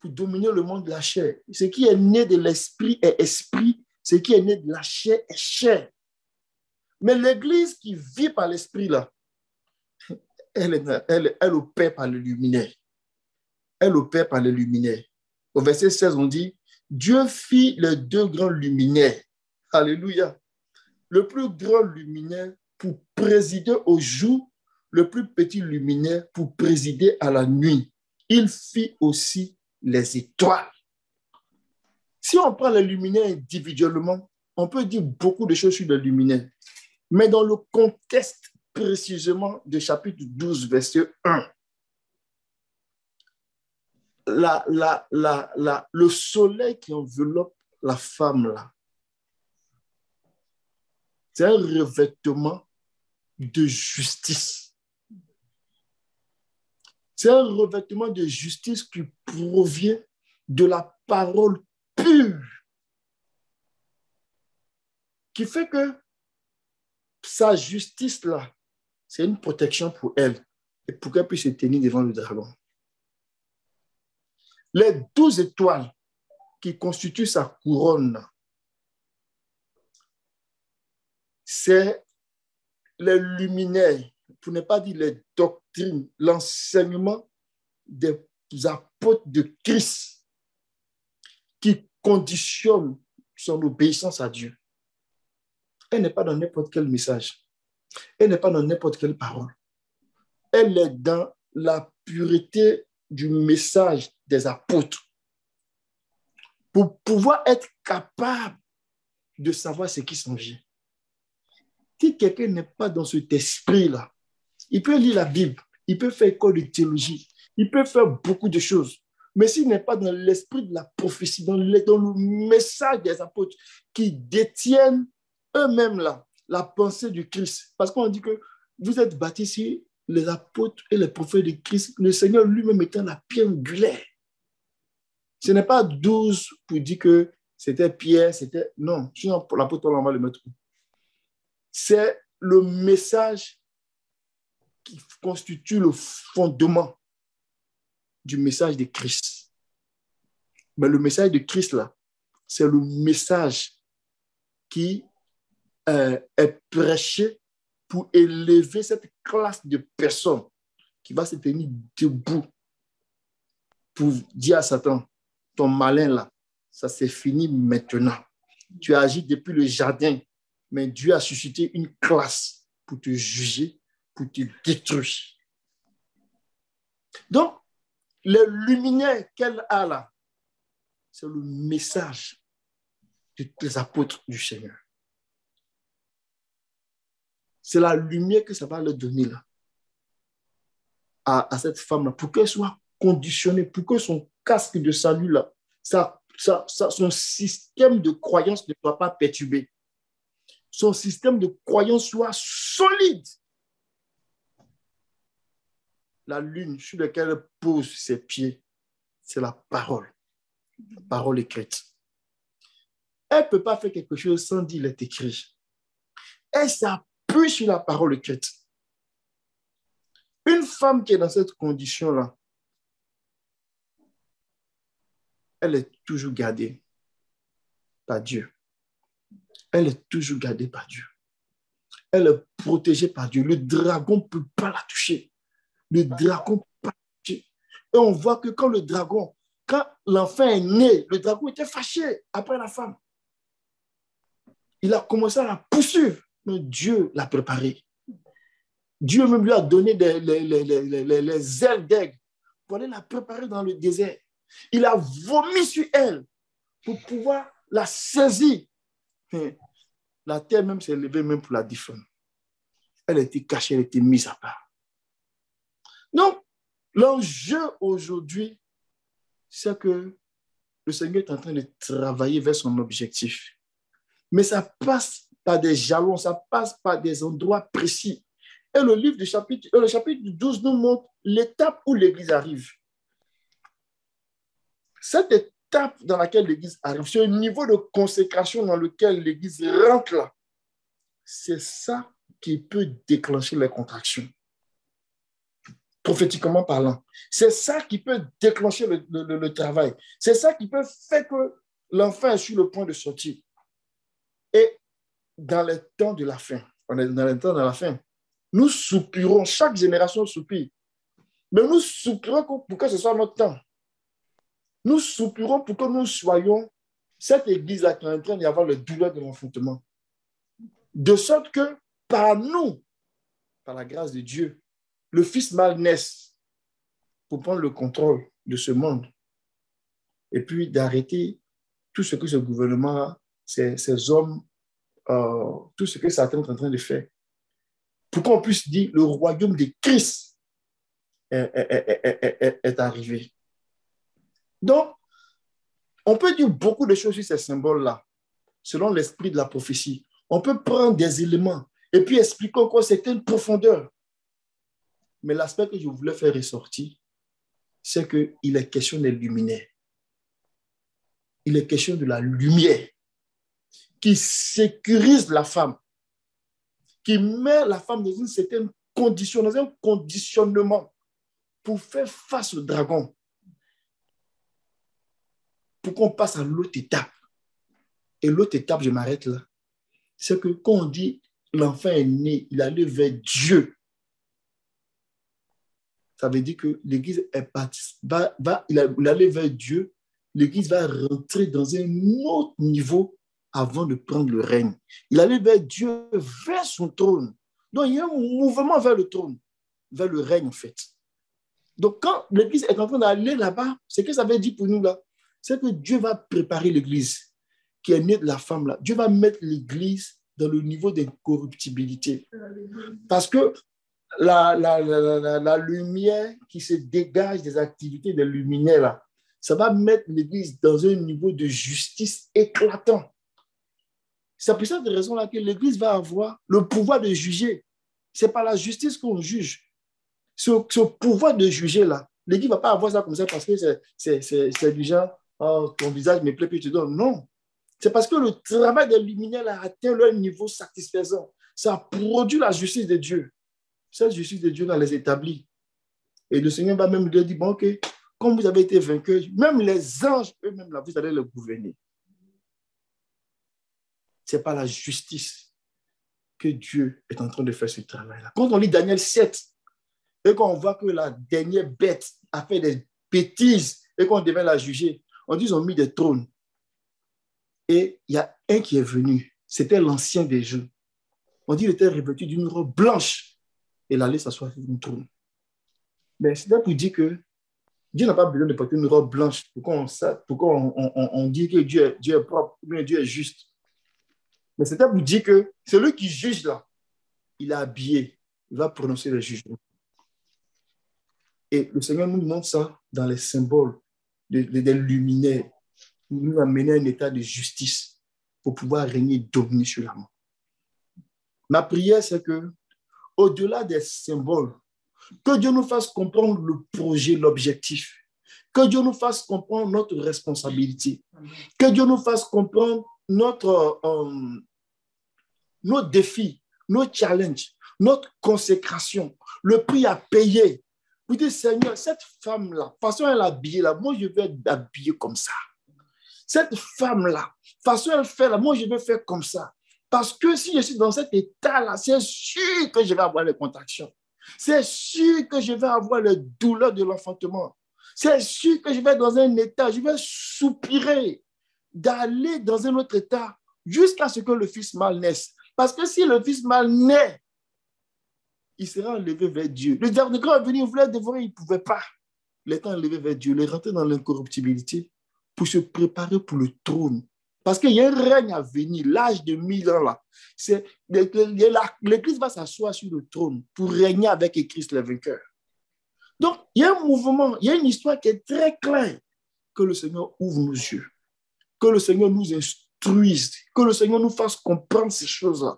Pour dominer le monde de la chair. Ce qui est né de l'esprit est esprit. Ce qui est né de la chair est chair. Mais l'Église qui vit par l'esprit, là, elle, opère par le luminaire. Elle opère par le luminaire. Au verset 16, on dit, Dieu fit les deux grands luminaires. Alléluia. Le plus grand luminaire pour présider au jour, le plus petit luminaire pour présider à la nuit. Il fit aussi les étoiles. Si on prend les luminaires individuellement, on peut dire beaucoup de choses sur les luminaires. Mais dans le contexte précisément du chapitre 12, verset 1, la, la, la, le soleil qui enveloppe la femme là, c'est un revêtement de justice. C'est un revêtement de justice qui provient de la parole pure, qui fait que sa justice là, c'est une protection pour elle et pour qu'elle puisse se tenir devant le dragon. Les douze étoiles qui constituent sa couronne, c'est les luminaires, pour ne pas dire les doctrines, l'enseignement des apôtres de Christ qui conditionnent son obéissance à Dieu. Elle n'est pas dans n'importe quel message. Elle n'est pas dans n'importe quelle parole. Elle est dans la pureté du message des apôtres. Pour pouvoir être capable de savoir ce qui s'en vient. Si quelqu'un n'est pas dans cet esprit-là, il peut lire la Bible, il peut faire école de théologie, il peut faire beaucoup de choses. Mais s'il n'est pas dans l'esprit de la prophétie, dans le, dans le message des apôtres qui détiennent eux-mêmes là, la pensée du Christ. Parce qu'on dit que vous êtes bâtis les apôtres et les prophètes de Christ, le Seigneur lui-même étant la pierre angulaire. Ce n'est pas douze pour dire que c'était Pierre, c'était... Non, pour l'apôtre, on va le mettre. C'est le message qui constitue le fondement du message de Christ. Mais le message de Christ, là, c'est le message qui euh, est prêché pour élever cette classe de personnes qui va se tenir debout pour dire à Satan, ton malin là, ça c'est fini maintenant. Tu as agi depuis le jardin, mais Dieu a suscité une classe pour te juger, pour te détruire. Donc, le luminaire qu'elle a là, c'est le message des apôtres du Seigneur. C'est la lumière que ça va leur donner là, à, cette femme-là, pour qu'elle soit conditionnée, pour que son casque de salut là, ça, ça, son système de croyance ne soit pas perturbé. Son système de croyance soit solide. La lune sur laquelle elle pose ses pieds, c'est la parole, la parole écrite. Elle ne peut pas faire quelque chose sans dire est écrit. Elle s'appuie sur la parole écrite. Une femme qui est dans cette condition-là, elle est toujours gardée par Dieu. Elle est toujours gardée par Dieu. Elle est protégée par Dieu. Le dragon ne peut pas la toucher. Le dragon ne peut pas la toucher. Et on voit que quand le dragon, quand l'enfant est né, le dragon était fâché après la femme. Il a commencé à la poursuivre. Mais Dieu l'a préparé. Dieu même lui a donné les, les, les, ailes d'aigle pour aller la préparer dans le désert. Il a vomi sur elle pour pouvoir la saisir. La terre même s'est levée même pour la défendre. Elle été cachée, elle été mise à part. Donc, l'enjeu aujourd'hui, c'est que le Seigneur est en train de travailler vers son objectif. Mais ça passe par des jalons, ça passe par des endroits précis. Et le livre du chapitre, euh, le chapitre 12 nous montre l'étape où l'Église arrive. Cette étape dans laquelle l'Église arrive, ce niveau de consécration dans lequel l'Église rentre là, c'est ça qui peut déclencher les contractions, prophétiquement parlant. C'est ça qui peut déclencher le, le travail. C'est ça qui peut faire que l'enfant est sur le point de sortir. Et dans le temps de la fin, on est dans le temps de la fin, Nous soupirons, chaque génération soupire. Mais nous soupirons pour que ce soit notre temps. Nous soupirons pour que nous soyons cette église-là qui est en train d'y avoir le douleur de l'enfantement. De sorte que par nous, par la grâce de Dieu, le Fils mal naisse pour prendre le contrôle de ce monde et puis d'arrêter tout ce que ce gouvernement, ces, ces hommes, euh, tout ce que Satan est en train de faire. Pour qu'on puisse dire le royaume de Christ est, est, est, arrivé. Donc, on peut dire beaucoup de choses sur ces symboles-là, selon l'esprit de la prophétie. On peut prendre des éléments et puis expliquer encore certaines profondeurs. Mais l'aspect que je voulais faire ressortir, c'est qu'il est question des luminaires il est question de la lumière qui sécurise la femme, qui met la femme dans une certaine condition, dans un conditionnement pour faire face au dragon, pour qu'on passe à l'autre étape. Et l'autre étape, je m'arrête là, c'est que quand on dit l'enfant est né, il allait vers Dieu, ça veut dire que l'Église est partie, va, va, il allait vers Dieu l'Église va rentrer dans un autre niveau avant de prendre le règne. Il allait vers Dieu, vers son trône. Donc, il y a un mouvement vers le trône, vers le règne, en fait. Donc, quand l'Église est en train d'aller là-bas, c'est que ça veut dire pour nous, là, c'est que Dieu va préparer l'Église qui est née de la femme, là. Dieu va mettre l'Église dans le niveau d'incorruptibilité. Parce que la, la, la, la, lumière qui se dégage des activités des luminaires, là, ça va mettre l'Église dans un niveau de justice éclatant. C'est pour cette raison-là que l'Église va avoir le pouvoir de juger. Ce n'est pas la justice qu'on juge. Ce, pouvoir de juger-là, l'Église ne va pas avoir ça comme ça parce que c'est du genre, oh, ton visage me plaît, puis tu donnes. Non. C'est parce que le travail des luminaires a atteint leur niveau satisfaisant. Ça produit la justice de Dieu. Cette justice de Dieu, on les établit. Et le Seigneur va même lui dire, bon, ok, comme vous avez été vainqueur, même les anges eux-mêmes, là, vous allez le gouverner. Ce n'est pas la justice que Dieu est en train de faire ce travail-là. Quand on lit Daniel 7, et qu'on voit que la dernière bête a fait des bêtises et qu'on devait la juger, on dit qu'ils ont mis des trônes. Et il y a un qui est venu, c'était l'ancien des jeux. On dit qu'il était revêtu d'une robe blanche et il allait s'asseoir sur une trône. Mais c'est là pour dire que Dieu n'a pas besoin de porter une robe blanche pour qu'on on, dit que Dieu est, Dieu est propre, ou Dieu est juste. Mais c'est pour dire que celui qui juge là, il est habillé, il va prononcer le jugement. Et le Seigneur nous montre ça dans les symboles des, luminaires, pour nous amener à un état de justice pour pouvoir régner dominer sur la mort. Ma prière, c'est que, au-delà des symboles que Dieu nous fasse comprendre le projet, l'objectif. Que Dieu nous fasse comprendre notre responsabilité. Que Dieu nous fasse comprendre notre, euh, nos défis, nos challenges, notre consécration, le prix à payer. Vous dites, Seigneur, cette femme-là, façon elle est habillée là, moi je vais habiller comme ça. Cette femme-là, façon elle fait là, moi je vais faire comme ça. Parce que si je suis dans cet état-là, c'est sûr que je vais avoir les contractions. C'est sûr que je vais avoir le douleur de l'enfantement. C'est sûr que je vais dans un état, je vais soupirer d'aller dans un autre état jusqu'à ce que le fils mal naisse. Parce que si le fils mal naît, il sera enlevé vers Dieu. Le est venu, il voulait dévorer, il ne pouvait pas. Il est enlevé vers Dieu, il est rentré dans l'incorruptibilité pour se préparer pour le trône parce qu'il y a un règne à venir, l'âge de mille ans là. L'Église va s'asseoir sur le trône pour régner avec Christ le vainqueur. Donc, il y a un mouvement, il y a une histoire qui est très claire. Que le Seigneur ouvre nos yeux, que le Seigneur nous instruise, que le Seigneur nous fasse comprendre ces choses-là.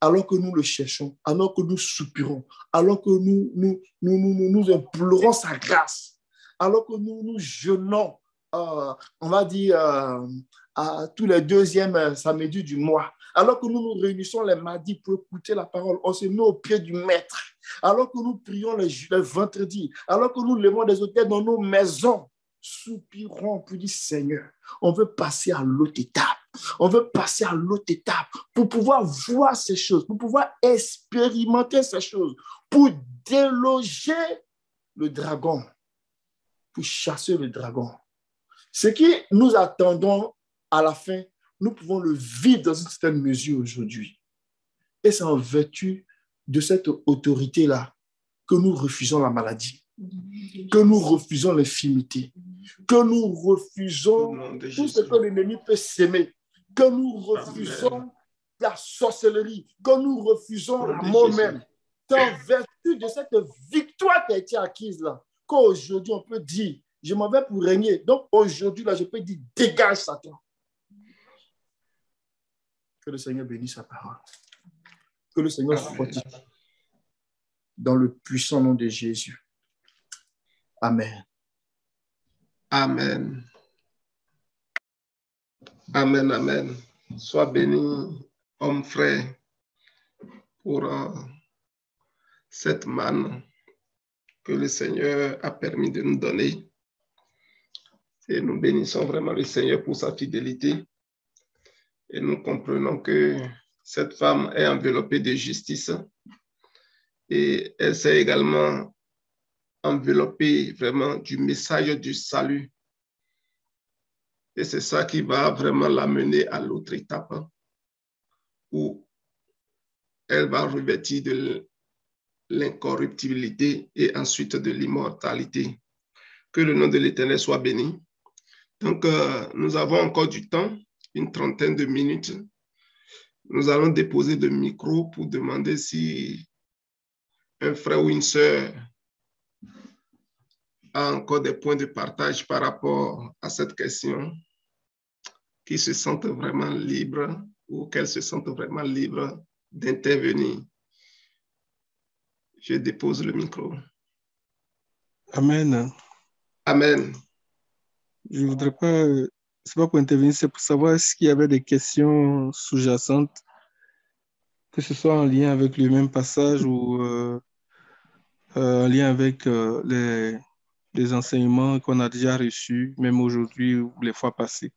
Alors que nous le cherchons, alors que nous soupirons, alors que nous, nous, nous, nous, nous implorons sa grâce, alors que nous nous jeûnons, euh, on va dire, euh, à tous les deuxièmes euh, samedis du mois. Alors que nous nous réunissons les mardis pour écouter la parole, on se met au pied du maître. Alors que nous prions les, vendredis, alors que nous levons des hôtels dans nos maisons, soupirons pour dire Seigneur, on veut passer à l'autre étape. On veut passer à l'autre étape pour pouvoir voir ces choses, pour pouvoir expérimenter ces choses, pour déloger le dragon, pour chasser le dragon. Ce qui nous attendons à la fin, nous pouvons le vivre dans une certaine mesure aujourd'hui. Et c'est en vertu de cette autorité-là que nous refusons la maladie, que nous refusons l'infimité, que nous refusons tout ce que l'ennemi peut s'aimer, que nous refusons la sorcellerie, que nous refusons la mort même. C'est en vertu de cette victoire qui a été acquise là qu'aujourd'hui on peut dire, je m'en vais pour régner. Donc aujourd'hui là, je peux dire, dégage Satan. Que le Seigneur bénisse sa parole. Que le Seigneur soit dans le puissant nom de Jésus. Amen. Amen. Amen, amen. Sois béni, homme frère, pour euh, cette manne que le Seigneur a permis de nous donner. Et nous bénissons vraiment le Seigneur pour sa fidélité. Et nous comprenons que cette femme est enveloppée de justice et elle s'est également enveloppée vraiment du message du salut. Et c'est ça qui va vraiment l'amener à l'autre étape où elle va revêtir de l'incorruptibilité et ensuite de l'immortalité. Que le nom de l'Éternel soit béni. Donc, euh, nous avons encore du temps, une trentaine de minutes. Nous allons déposer le micro pour demander si un frère ou une sœur a encore des points de partage par rapport à cette question, qui se sentent vraiment libres ou qu'elles se sentent vraiment libres d'intervenir. Je dépose le micro. Amen. Amen. Je voudrais pas, c'est pas pour intervenir, c'est pour savoir s'il y avait des questions sous-jacentes, que ce soit en lien avec le même passage ou euh, euh, en lien avec euh, les, les, enseignements qu'on a déjà reçus, même aujourd'hui ou les fois passées,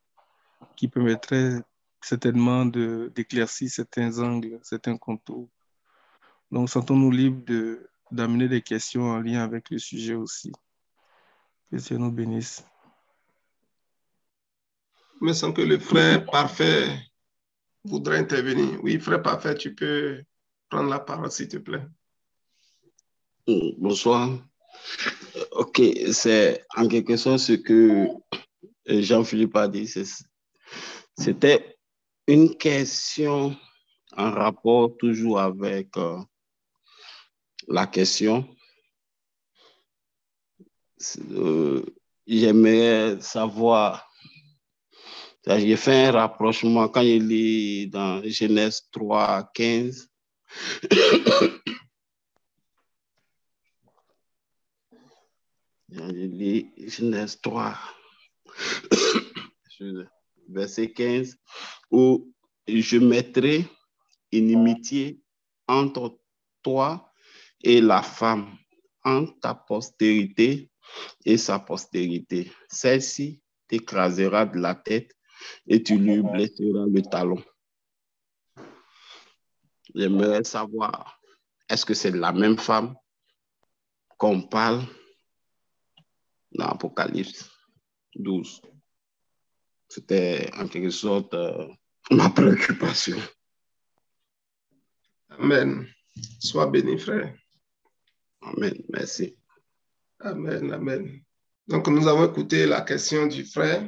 qui permettraient certainement d'éclaircir certains angles, certains contours. Donc, sentons-nous libres d'amener des questions en lien avec le sujet aussi. Que Dieu nous bénisse. Je me sens que le frère parfait voudrait intervenir. Oui, frère parfait, tu peux prendre la parole, s'il te plaît. Mm, bonsoir. Ok, c'est en quelque sorte ce que Jean-Philippe a dit. C'était une question en rapport toujours avec euh, la question. Euh, j'aimerais savoir, j'ai fait un rapprochement quand il est dans Genèse 3, 15. Genèse 3, verset 15, où je mettrai inimitié entre toi et la femme, entre ta postérité et sa postérité. Celle-ci t'écrasera de la tête et tu lui blesseras le talon. J'aimerais savoir, est-ce que c'est la même femme qu'on parle dans Apocalypse 12. C'était en quelque sorte euh, ma préoccupation. Amen. Sois béni, frère. Amen. Merci. Amen. Amen. Donc, nous avons écouté la question du frère.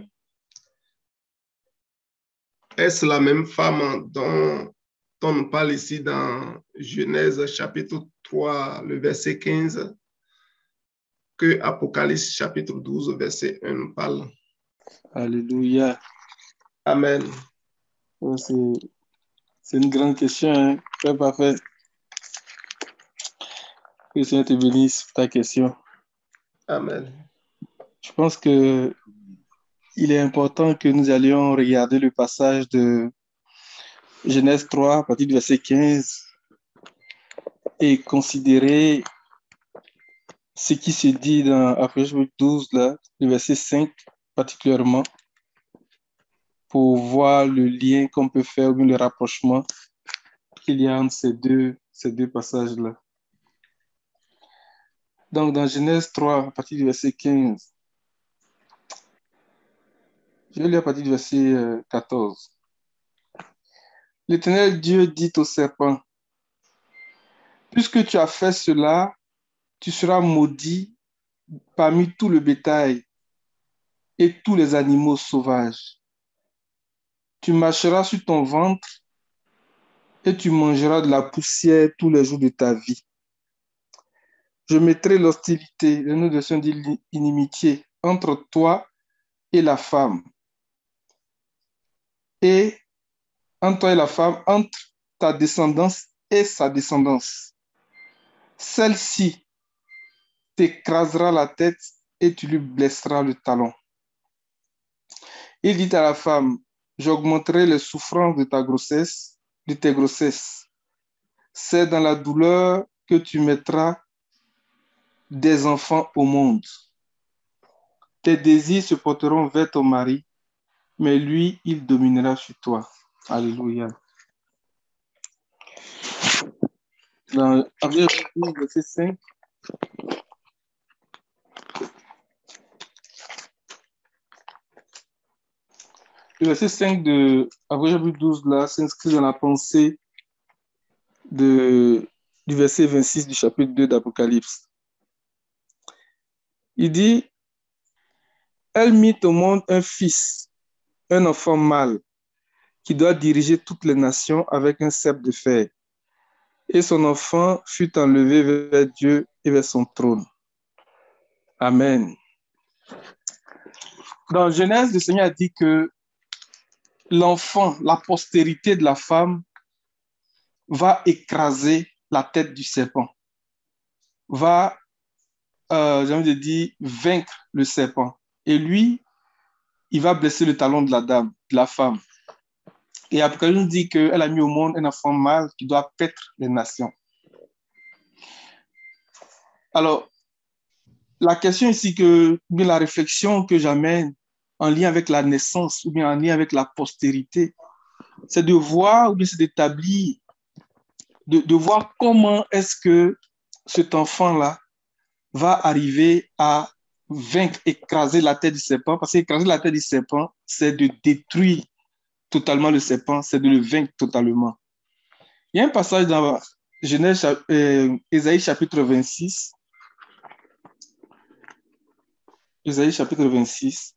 Est-ce la même femme dont on parle ici dans Genèse chapitre 3, le verset 15 que Apocalypse chapitre 12, verset 1 parle. Alléluia. Amen. Oh, c'est une grande question, hein? Très parfait. Que le Seigneur te bénisse pour ta question. Amen. Je pense que il est important que nous allions regarder le passage de Genèse 3 à partir du verset 15 et considérer ce qui se dit dans Apocalypse 12, là, le verset 5 particulièrement. pour voir le lien qu'on peut faire ou le rapprochement qu'il y a entre ces deux, ces deux passages-là? Donc, dans Genèse 3, à partir du verset 15, je vais lire à partir du verset 14. Euh, L'Éternel Dieu dit au serpent, Puisque tu as fait cela, tu seras maudit parmi tout le bétail et tous les animaux sauvages. Tu marcheras sur ton ventre et tu mangeras de la poussière tous les jours de ta vie. Je mettrai l'hostilité, le nom de son d'inimitié entre toi et la femme. Et entre toi et la femme, entre ta descendance et sa descendance. Celle-ci t'écrasera la tête et tu lui blesseras le talon. Il dit à la femme, j'augmenterai les souffrances de ta grossesse, de tes grossesses. C'est dans la douleur que tu mettras des enfants au monde. Tes désirs se porteront vers ton mari, mais lui, il dominera sur toi. Alléluia. Dans verset 5, Le verset 5 de Abraham 12 là s'inscrit dans la pensée de, du verset 26 du chapitre 2 d'Apocalypse. Il dit, elle mit au monde un fils, un enfant mâle, qui doit diriger toutes les nations avec un sceptre de fer. Et son enfant fut enlevé vers Dieu et vers son trône. Amen. Dans Genèse, le Seigneur a dit que l'enfant, la postérité de la femme va écraser la tête du serpent, va, euh, j'ai envie de dire, vaincre le serpent. Et lui, il va blesser le talon de la dame, de la femme. Et après, nous dit qu'elle a mis au monde un enfant mâle qui doit paître les nations. Alors, la question ici que, la réflexion que j'amène, en lien avec la naissance ou bien en lien avec la postérité. C'est de voir ou bien c'est d'établir, de, de voir comment est-ce que cet enfant-là va arriver à vaincre, écraser la tête du serpent, parce qu'écraser la tête du serpent, c'est de détruire totalement le serpent, c'est de le vaincre totalement. Il y a un passage dans Genèse, euh, Ésaïe chapitre 26. Ésaïe chapitre 26.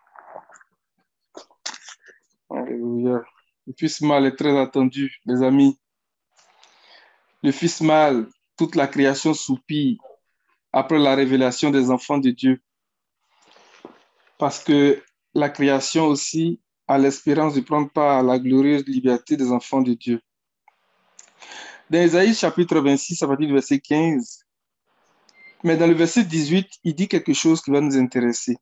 Alléluia. Le fils mâle est très attendu, mes amis. Le fils mâle, toute la création soupire après la révélation des enfants de Dieu. Parce que la création aussi a l'espérance de prendre part à la glorieuse liberté des enfants de Dieu. Dans Isaïe chapitre 26, à partir du verset 15, mais dans le verset 18, il dit quelque chose qui va nous intéresser.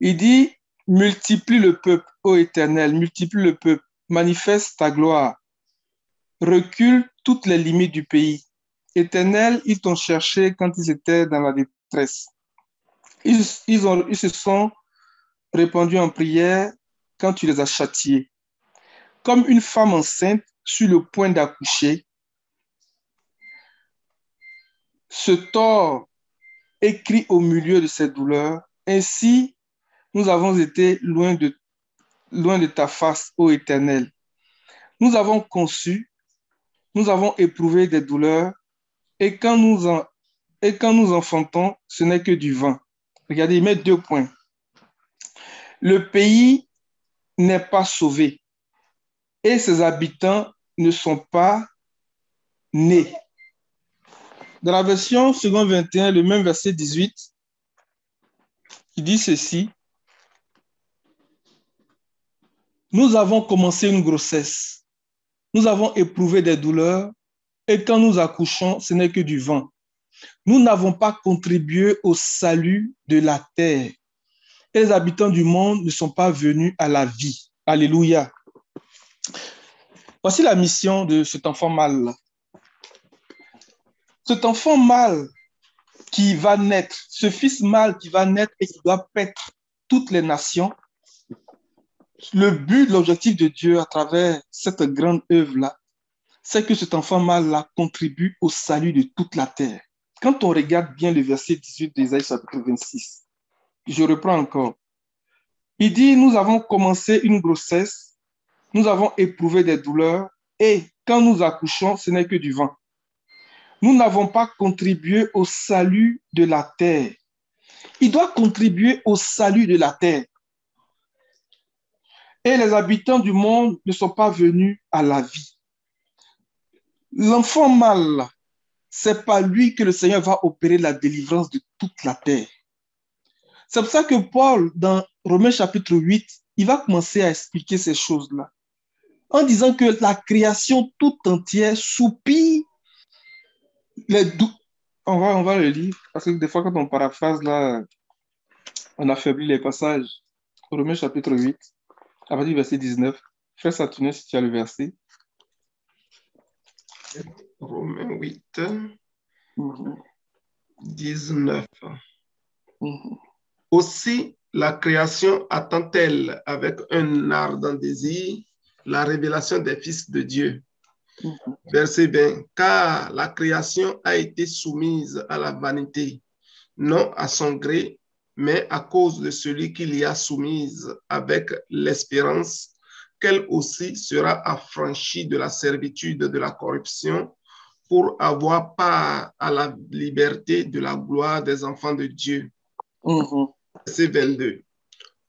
Il dit, multiplie le peuple ô Éternel, multiplie le peuple, manifeste ta gloire, recule toutes les limites du pays. Éternel, ils t'ont cherché quand ils étaient dans la détresse. Ils, ont, se sont répandus en prière quand tu les as châtiés. Comme une femme enceinte sur le point d'accoucher, ce tort écrit au milieu de ses douleurs. Ainsi, nous avons été loin de ta face, ô Éternel. Nous avons conçu, nous avons éprouvé des douleurs, et quand nous, enfantons, ce n'est que du vent. Regardez, il met deux points. Le pays n'est pas sauvé et ses habitants ne sont pas nés. Dans la version second 21, le même verset 18, qui dit ceci, nous avons commencé une grossesse, nous avons éprouvé des douleurs, et quand nous accouchons, ce n'est que du vent. Nous n'avons pas contribué au salut de la terre. Les habitants du monde ne sont pas venus à la vie. Alléluia. Voici la mission de cet enfant mâle. Cet enfant mâle qui va naître, ce fils mâle qui va naître et qui doit paître toutes les nations, le but, l'objectif de Dieu à travers cette grande œuvre-là, c'est que cet enfant mâle-là contribue au salut de toute la terre. Quand on regarde bien le verset 18 d'Ésaïe chapitre 26, je reprends encore. Il dit, nous avons commencé une grossesse, nous avons éprouvé des douleurs, et quand nous accouchons, ce n'est que du vent. Nous n'avons pas contribué au salut de la terre. Il doit contribuer au salut de la terre. Et les habitants du monde ne sont pas venus à la vie. L'enfant mâle, c'est pas lui que le Seigneur va opérer la délivrance de toute la terre. C'est pour ça que Paul, dans Romains chapitre 8, il va commencer à expliquer ces choses-là. En disant que la création tout entière soupire les on va, on va le lire, parce que des fois, quand on paraphrase, là, on affaiblit les passages. Romains chapitre 8, à partir du verset 19. Frère Saturnin, si tu as le verset. Romains 8, 19. Aussi, la création attend-elle avec un ardent désir la révélation des fils de Dieu. Mhm. Verset 20. Car la création a été soumise à la vanité, non à son gré, mais à cause de celui qui l'y a soumise avec l'espérance qu'elle aussi sera affranchie de la servitude de la corruption pour avoir part à la liberté de la gloire des enfants de Dieu. Verset 22.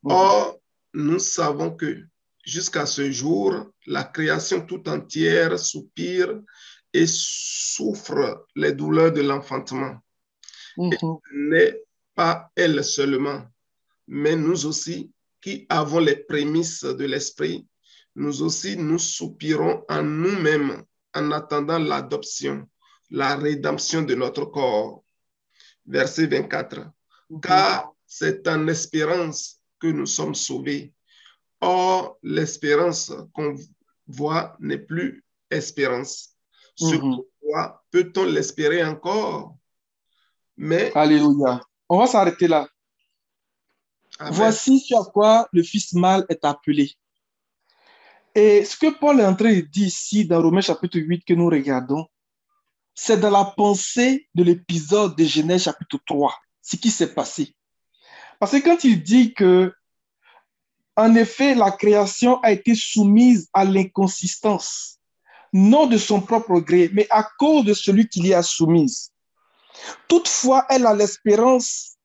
Or, nous savons que jusqu'à ce jour, la création tout entière soupire et souffre les douleurs de l'enfantement. N'est pas elle seulement, mais nous aussi qui avons les prémices de l'esprit, nous aussi nous soupirons en nous-mêmes en attendant l'adoption, la rédemption de notre corps. Verset 24. Car c'est en espérance que nous sommes sauvés. Or, l'espérance qu'on voit n'est plus espérance. Sur Mhm. quoi peut-on l'espérer encore? Mais Alléluia. On va s'arrêter là. Amen. Voici sur quoi le fils mâle est appelé. Et ce que Paul est en train de dire ici dans Romains chapitre 8 que nous regardons, c'est dans la pensée de l'épisode de Genèse chapitre 3, ce qui s'est passé. Parce que quand il dit que, en effet, la création a été soumise à l'inconsistance, non de son propre gré, mais à cause de celui qui l'y a soumise. Toutefois, elle a l'espérance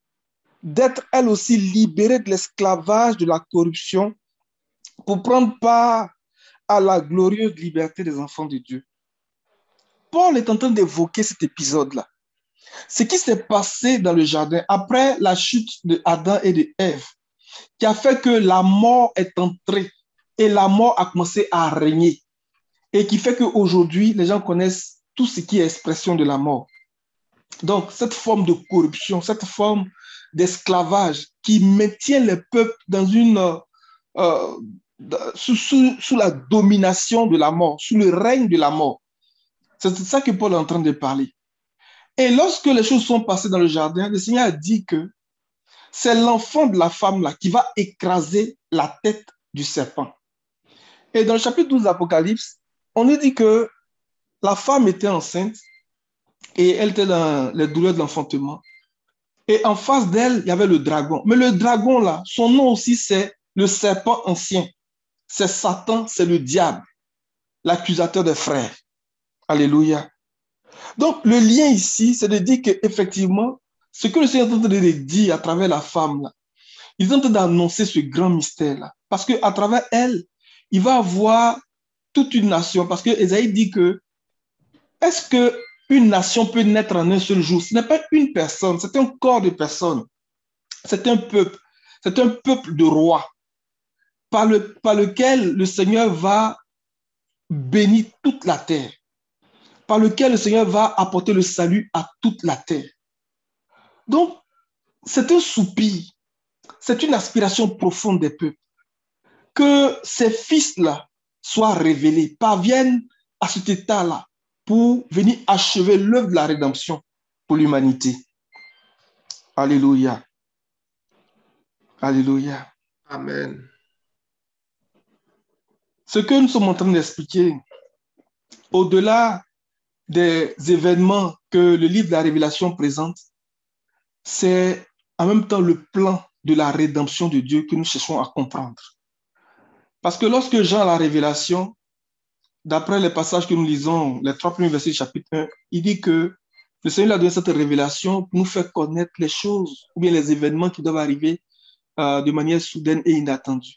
d'être elle aussi libérée de l'esclavage de la corruption pour prendre part à la glorieuse liberté des enfants de Dieu. Paul est en train d'évoquer cet épisode-là. Ce qui s'est passé dans le jardin après la chute de Adam et de Ève, qui a fait que la mort est entrée et la mort a commencé à régner, et qui fait qu'aujourd'hui, les gens connaissent tout ce qui est expression de la mort. Donc, cette forme de corruption, cette forme d'esclavage qui maintient les peuples dans une, euh, sous, sous, la domination de la mort, sous le règne de la mort. C'est ça que Paul est en train de parler. Et lorsque les choses sont passées dans le jardin, le Seigneur a dit que c'est l'enfant de la femme là qui va écraser la tête du serpent. Et dans le chapitre 12 de l'Apocalypse, on nous dit que la femme était enceinte et elle était dans les douleurs de l'enfantement. Et en face d'elle, il y avait le dragon. Mais le dragon, là, son nom aussi, c'est le serpent ancien. C'est Satan, c'est le diable, l'accusateur des frères. Alléluia. Donc, le lien ici, c'est de dire qu'effectivement, ce que le Seigneur est en train de dire à travers la femme, là, il est en train d'annoncer ce grand mystère-là. Parce qu'à travers elle, il va avoir toute une nation. Parce que Esaïe dit que, est-ce que une nation peut naître en un seul jour. Ce n'est pas une personne, c'est un corps de personnes. C'est un peuple. C'est un peuple de rois. par, par lequel le Seigneur va bénir toute la terre, par lequel le Seigneur va apporter le salut à toute la terre. Donc, c'est un soupir, c'est une aspiration profonde des peuples que ces fils-là soient révélés, parviennent à cet état-là pour venir achever l'œuvre de la rédemption pour l'humanité. Alléluia. Alléluia. Amen. Ce que nous sommes en train d'expliquer, au-delà des événements que le livre de la Révélation présente, c'est en même temps le plan de la rédemption de Dieu que nous cherchons à comprendre. Parce que lorsque Jean a la révélation, d'après les passages que nous lisons, les trois premiers versets du chapitre 1, il dit que le Seigneur a donné cette révélation pour nous faire connaître les choses ou bien les événements qui doivent arriver euh, de manière soudaine et inattendue.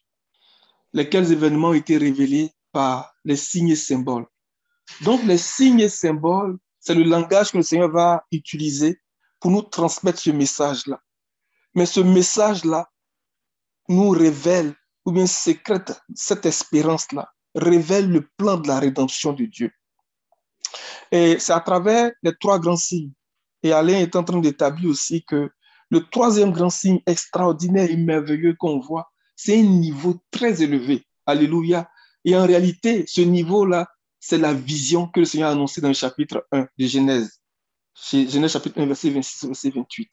Lesquels événements ont été révélés par les signes et symboles. Donc, les signes et symboles, c'est le langage que le Seigneur va utiliser pour nous transmettre ce message-là. Mais ce message-là nous révèle, ou bien sécrète cette espérance-là, révèle le plan de la rédemption de Dieu. Et c'est à travers les trois grands signes. Et Alain est en train d'établir aussi que le troisième grand signe extraordinaire et merveilleux qu'on voit, c'est un niveau très élevé. Alléluia. Et en réalité, ce niveau-là, c'est la vision que le Seigneur a annoncée dans le chapitre 1 de Genèse. Genèse chapitre 1, verset 26, verset 28.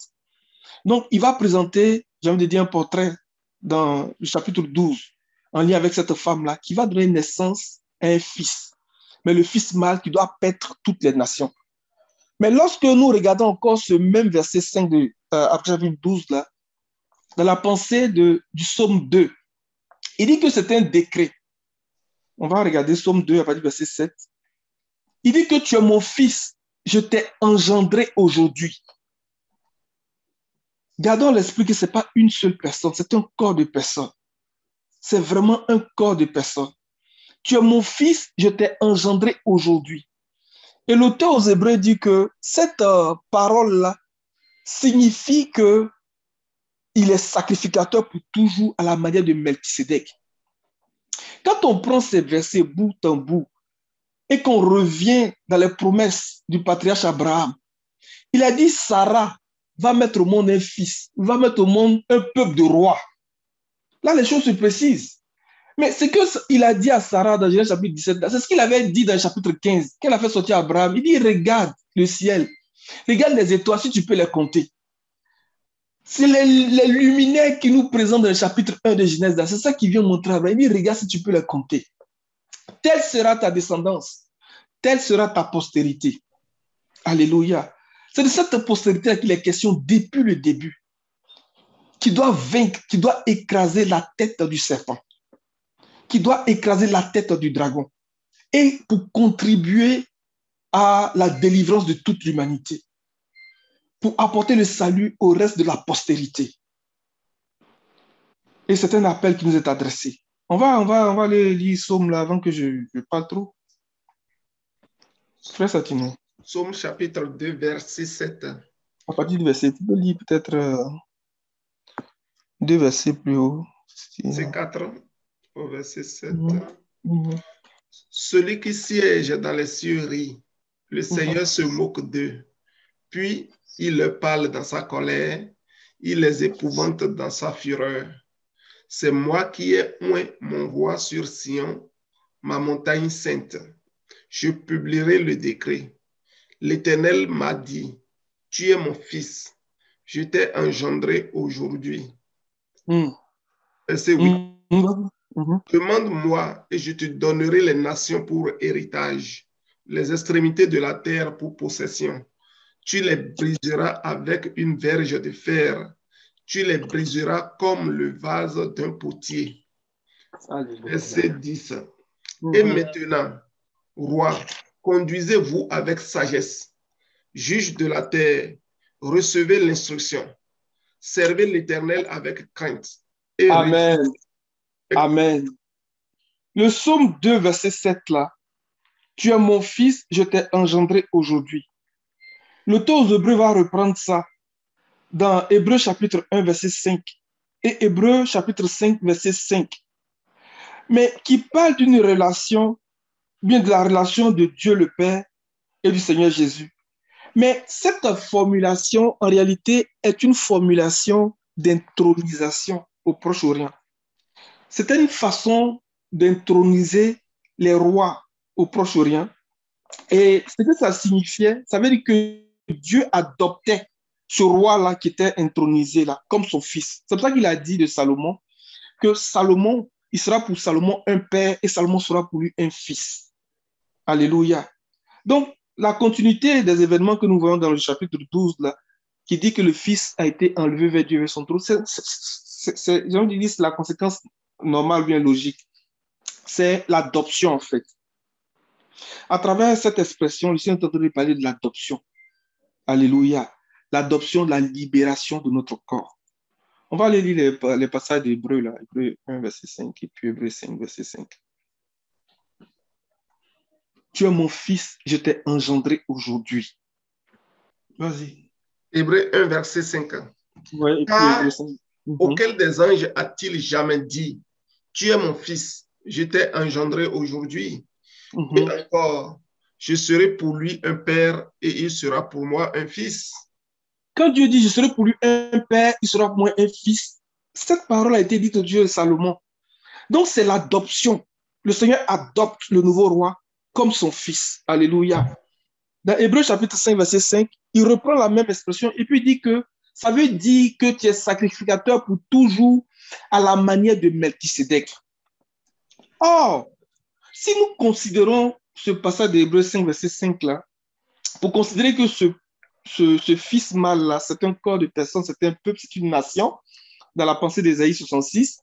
Donc, il va présenter, j'ai envie de dire, un portrait dans le chapitre 12, en lien avec cette femme-là, qui va donner naissance à un fils mais le fils mâle qui doit paître toutes les nations. Mais lorsque nous regardons encore ce même verset 5 de euh, chapitre 12, là, dans la pensée de, du psaume 2, il dit que c'est un décret. On va regarder psaume 2 à partir du verset 7. Il dit que tu es mon fils, je t'ai engendré aujourd'hui. Gardons l'esprit que ce n'est pas une seule personne, c'est un corps de personnes. C'est vraiment un corps de personnes. Tu es mon fils, je t'ai engendré aujourd'hui. Et l'auteur aux Hébreux dit que cette euh, parole-là signifie que il est sacrificateur pour toujours à la manière de Melchisedec. Quand on prend ces versets bout en bout et qu'on revient dans les promesses du patriarche Abraham, il a dit Sarah va mettre au monde un fils, va mettre au monde un peuple de rois. Là, les choses se précisent. Mais ce qu'il a dit à Sarah dans Genèse chapitre 17, c'est ce qu'il avait dit dans le chapitre 15, qu'elle a fait sortir Abraham. Il dit, regarde le ciel, regarde les étoiles, si tu peux les compter. C'est les, luminaires qui nous présentent dans le chapitre 1 de Genèse. C'est ça qui vient montrer à Abraham. Il dit, regarde si tu peux les compter. Telle sera ta descendance. Telle sera ta postérité. Alléluia. C'est de cette postérité qu'il est question depuis le début. Qui doit vaincre, qui doit écraser la tête du serpent qui doit écraser la tête du dragon et pour contribuer à la délivrance de toute l'humanité, pour apporter le salut au reste de la postérité. Et c'est un appel qui nous est adressé. On va, on va, on va aller lire Somme là avant que je, je parle trop. Frère Satino. Somme chapitre 2, verset 7. À partir du verset, tu peux lire peut-être euh, deux versets plus haut. C'est 4 au verset 7. Celui qui siège dans les cieux rit, le Seigneur se moque d'eux. Puis il leur parle dans sa colère, il les épouvante dans sa fureur. C'est moi qui ai oint mon roi sur Sion, ma montagne sainte. Je publierai le décret. L'Éternel m'a dit, tu es mon fils, je t'ai engendré aujourd'hui. Verset 8. Mhm. Demande-moi et je te donnerai les nations pour héritage, les extrémités de la terre pour possession. Tu les briseras avec une verge de fer. Tu les briseras comme le vase d'un potier. Verset 10. Et mhm. maintenant, roi, conduisez-vous avec sagesse. Juge de la terre, recevez l'instruction. Servez l'Éternel avec crainte. Amen. Amen. Le psaume 2, verset 7 là. Tu es mon fils, je t'ai engendré aujourd'hui. L'auteur aux Hébreux va reprendre ça dans Hébreu chapitre 1, verset 5 et Hébreu chapitre 5, verset 5. mais qui parle d'une relation, bien de la relation de Dieu le Père et du Seigneur Jésus. Mais cette formulation, en réalité, est une formulation d'intronisation au Proche-Orient. C'était une façon d'introniser les rois au Proche-Orient. Et ce que ça signifiait, ça veut dire que Dieu adoptait ce roi-là qui était intronisé là, comme son fils. C'est pour ça qu'il a dit de Salomon que Salomon, il sera pour Salomon un père et Salomon sera pour lui un fils. Alléluia. Donc, la continuité des événements que nous voyons dans le chapitre 12, là, qui dit que le fils a été enlevé vers Dieu, vers son trône, c'est, la conséquence normale, bien logique. C'est l'adoption, en fait. À travers cette expression, le Seigneur est en train de parler de l'adoption. Alléluia l'adoption, la libération de notre corps. On va aller lire les, passages d'Hébreu, là, Hébreu 1, verset 5, et puis Hébreu 5, verset 5. Tu es mon fils, je t'ai engendré aujourd'hui. Vas-y. Hébreu 1, verset 5. Ouais, mhm. Auquel des anges a-t-il jamais dit, tu es mon fils, je t'ai engendré aujourd'hui. Et encore, je serai pour lui un père et il sera pour moi un fils. Quand Dieu dit, je serai pour lui un père, il sera pour moi un fils, cette parole a été dite au Dieu de Salomon. Donc c'est l'adoption. Le Seigneur adopte le nouveau roi comme son fils. Alléluia. Dans Hébreu chapitre 5, verset 5, il reprend la même expression et puis dit que ça veut dire que tu es sacrificateur pour toujours à la manière de Melchisedec. Or, si nous considérons ce passage d'Hébreu 5, verset 5 là, pour considérer que ce ce, fils mâle-là, c'est un corps de personne, c'est un peuple, c'est une nation, dans la pensée d'Ésaïe 66.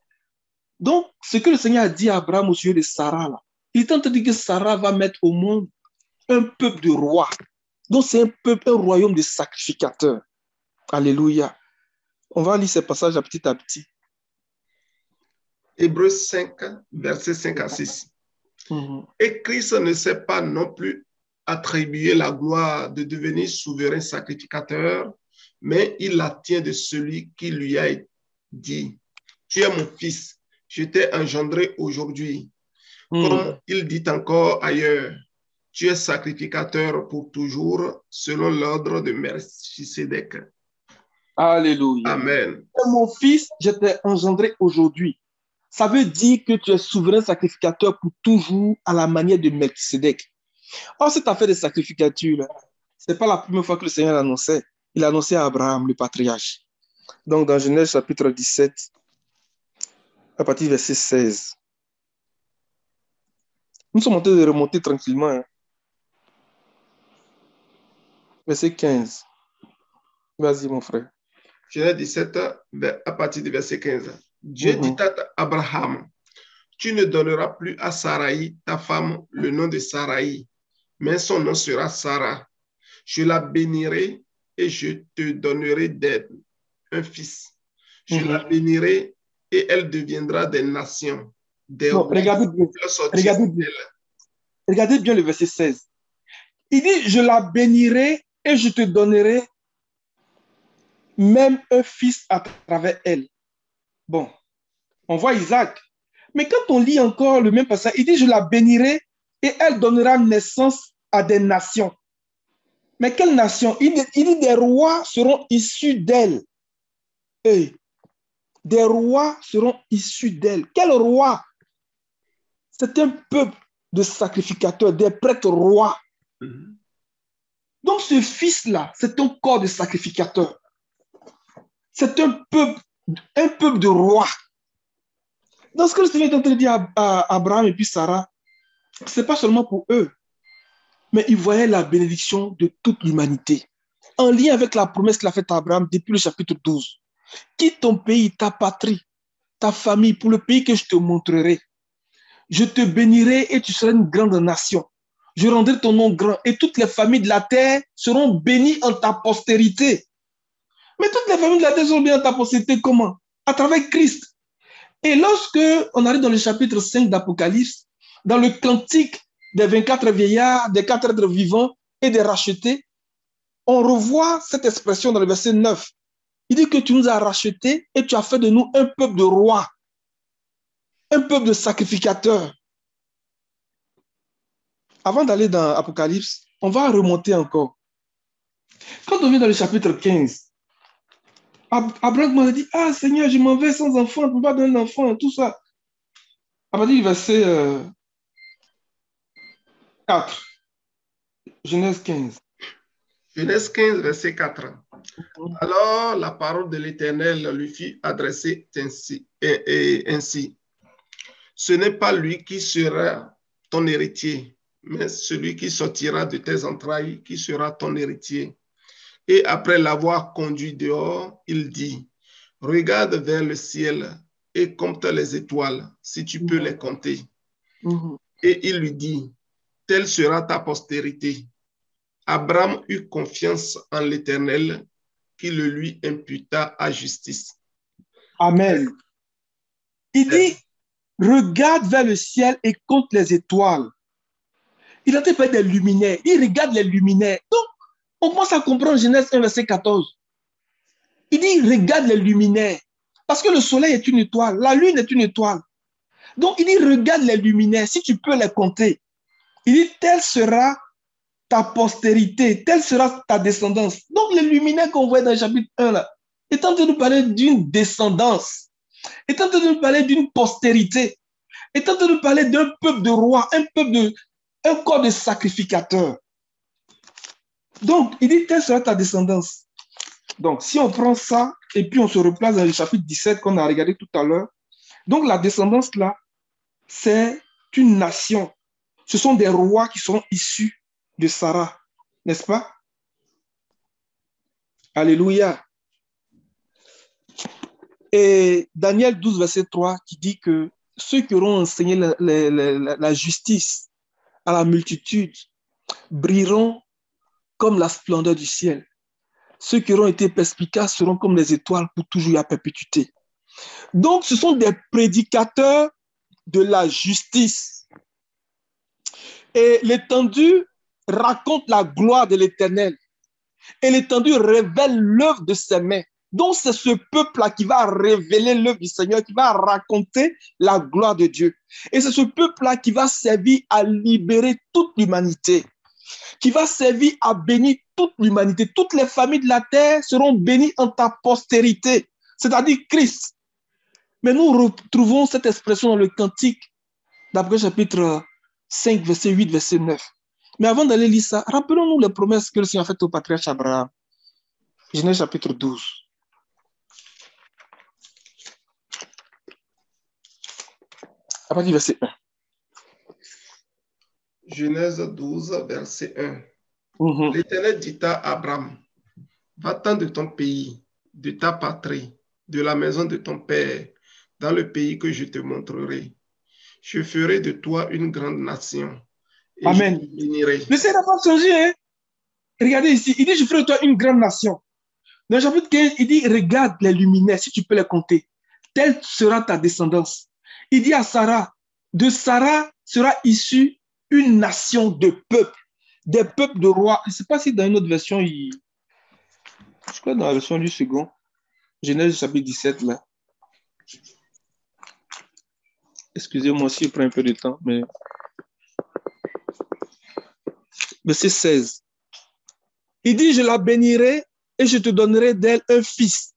Donc, ce que le Seigneur a dit à Abraham au sujet de Sarah, là, il est en train de dire que Sarah va mettre au monde un peuple de rois. Donc, c'est un peuple, un royaume de sacrificateurs. Alléluia. On va lire ces passages à petit à petit. Hébreux 5, verset 5 à 6. Mhm. Et Christ ne s'est pas non plus attribuer la gloire de devenir souverain sacrificateur, mais il la tient de celui qui lui a dit, tu es mon fils, je t'ai engendré aujourd'hui. Hmm. Comme il dit encore ailleurs, tu es sacrificateur pour toujours selon l'ordre de Melchisedec. Alléluia. Amen. Mon fils, je t'ai engendré aujourd'hui. Ça veut dire que tu es souverain sacrificateur pour toujours à la manière de Melchisedec. Or, cette affaire de sacrificature, ce n'est pas la première fois que le Seigneur l'annonçait. Il annonçait à Abraham, le patriarche. Donc, dans Genèse chapitre 17, à partir du verset 16. Nous sommes en train de remonter tranquillement. Hein. Verset 15. Vas-y, mon frère. Genèse 17, à partir du verset 15. Dieu mhm. dit à Abraham, tu ne donneras plus à Sarai, ta femme, le nom de Sarai, mais son nom sera Sarah. Je la bénirai et je te donnerai d'elle un fils. Je la mhm. bénirai et elle deviendra des nations. Des regardez, bien, regardez, bien, regardez bien le verset 16. Il dit, je la bénirai et je te donnerai même un fils à travers elle. Bon, on voit Isaac. Mais quand on lit encore le même passage, il dit, je la bénirai et elle donnera naissance à des nations. Mais quelles nations il, dit des rois seront issus d'elle. des rois seront issus d'elle. Quel roi? C'est un peuple de sacrificateurs, des prêtres rois. Mm-hmm. Donc ce fils-là, c'est un corps de sacrificateurs. C'est un peuple, un peuple de rois. Dans ce que le Seigneur est en train de dire à Abraham et puis Sarah, ce n'est pas seulement pour eux, mais il voyait la bénédiction de toute l'humanité, en lien avec la promesse qu'il a faite à Abraham depuis le chapitre 12. Quitte ton pays, ta patrie, ta famille, pour le pays que je te montrerai. Je te bénirai et tu seras une grande nation. Je rendrai ton nom grand et toutes les familles de la terre seront bénies en ta postérité. Mais toutes les familles de la terre seront bénies en ta postérité comment? À travers Christ. Et lorsque on arrive dans le chapitre 5 d'Apocalypse, dans le cantique des 24 vieillards, des quatre êtres vivants et des rachetés, on revoit cette expression dans le verset 9. Il dit que tu nous as rachetés et tu as fait de nous un peuple de rois. Un peuple de sacrificateurs. Avant d'aller dans Apocalypse, on va remonter encore. Quand on vient dans le chapitre 15, Abraham m'a dit, ah Seigneur, je m'en vais sans enfant, je ne peux pas donner un enfant, tout ça. À partir du verset 4, euh, Genèse 15. Genèse 15, verset 4. Alors la parole de l'Éternel lui ainsi, et, ainsi. Ce n'est pas lui qui sera ton héritier, mais celui qui sortira de tes entrailles qui sera ton héritier. Et après l'avoir conduit dehors, il dit, regarde vers le ciel et compte les étoiles, si tu peux les compter. Et il lui dit, telle sera ta postérité. Abraham eut confiance en l'Éternel qui le lui imputa à justice. Amen. Il dit, regarde vers le ciel et compte les étoiles. Il a pas des luminaires. Il regarde les luminaires. Donc, on commence à comprendre Genèse 1, verset 14. Il dit, regarde les luminaires. Parce que le soleil est une étoile, la lune est une étoile. Donc, il dit, regarde les luminaires, si tu peux les compter. Il dit, telle sera ta postérité, telle sera ta descendance. Donc, les luminaires qu'on voit dans le chapitre 1, là, est en train de nous parler d'une descendance, est en train de nous parler d'une postérité, est en train de nous parler d'un peuple de rois, un peuple de, un corps de sacrificateurs. Donc, il dit, telle sera ta descendance. Donc, si on prend ça et puis on se replace dans le chapitre 17 qu'on a regardé tout à l'heure, donc la descendance là, c'est une nation. Ce sont des rois qui sont issus de Sarah, n'est-ce pas? Alléluia. Et Daniel 12, verset 3, qui dit que ceux qui auront enseigné la, la justice à la multitude brilleront comme la splendeur du ciel. Ceux qui auront été perspicaces seront comme les étoiles pour toujours à perpétuité. Donc, ce sont des prédicateurs de la justice. Et l'étendue raconte la gloire de l'Éternel. Et l'étendue révèle l'œuvre de ses mains. Donc, c'est ce peuple-là qui va révéler l'œuvre du Seigneur, qui va raconter la gloire de Dieu. Et c'est ce peuple-là qui va servir à libérer toute l'humanité qui va servir à bénir toute l'humanité. Toutes les familles de la terre seront bénies en ta postérité, c'est-à-dire Christ. Mais nous retrouvons cette expression dans le cantique d'après chapitre 5, verset 8, verset 9. Mais avant d'aller lire ça, rappelons-nous les promesses que le Seigneur a faites au patriarche Abraham. Genèse chapitre 12. À partir du verset 1. Genèse 12, verset 1. Mhm. L'Éternel dit à Abraham, va-t'en de ton pays, de ta patrie, de la maison de ton père, dans le pays que je te montrerai. Je ferai de toi une grande nation. Et Amen. Je bénirai. Seigneur n'a pas changé. Hein? Regardez ici, il dit, je ferai de toi une grande nation. Dans le chapitre 15, il dit, regarde les luminaires, si tu peux les compter. Telle sera ta descendance. Il dit à Sarah, de Sarah sera issue une nation de peuples, des peuples de rois. Je ne sais pas si dans une autre version, il... je crois dans la version du second, Genèse chapitre 17, là. Excusez-moi si je prends un peu de temps, mais. Verset 16. Il dit Je la bénirai et je te donnerai d'elle un fils.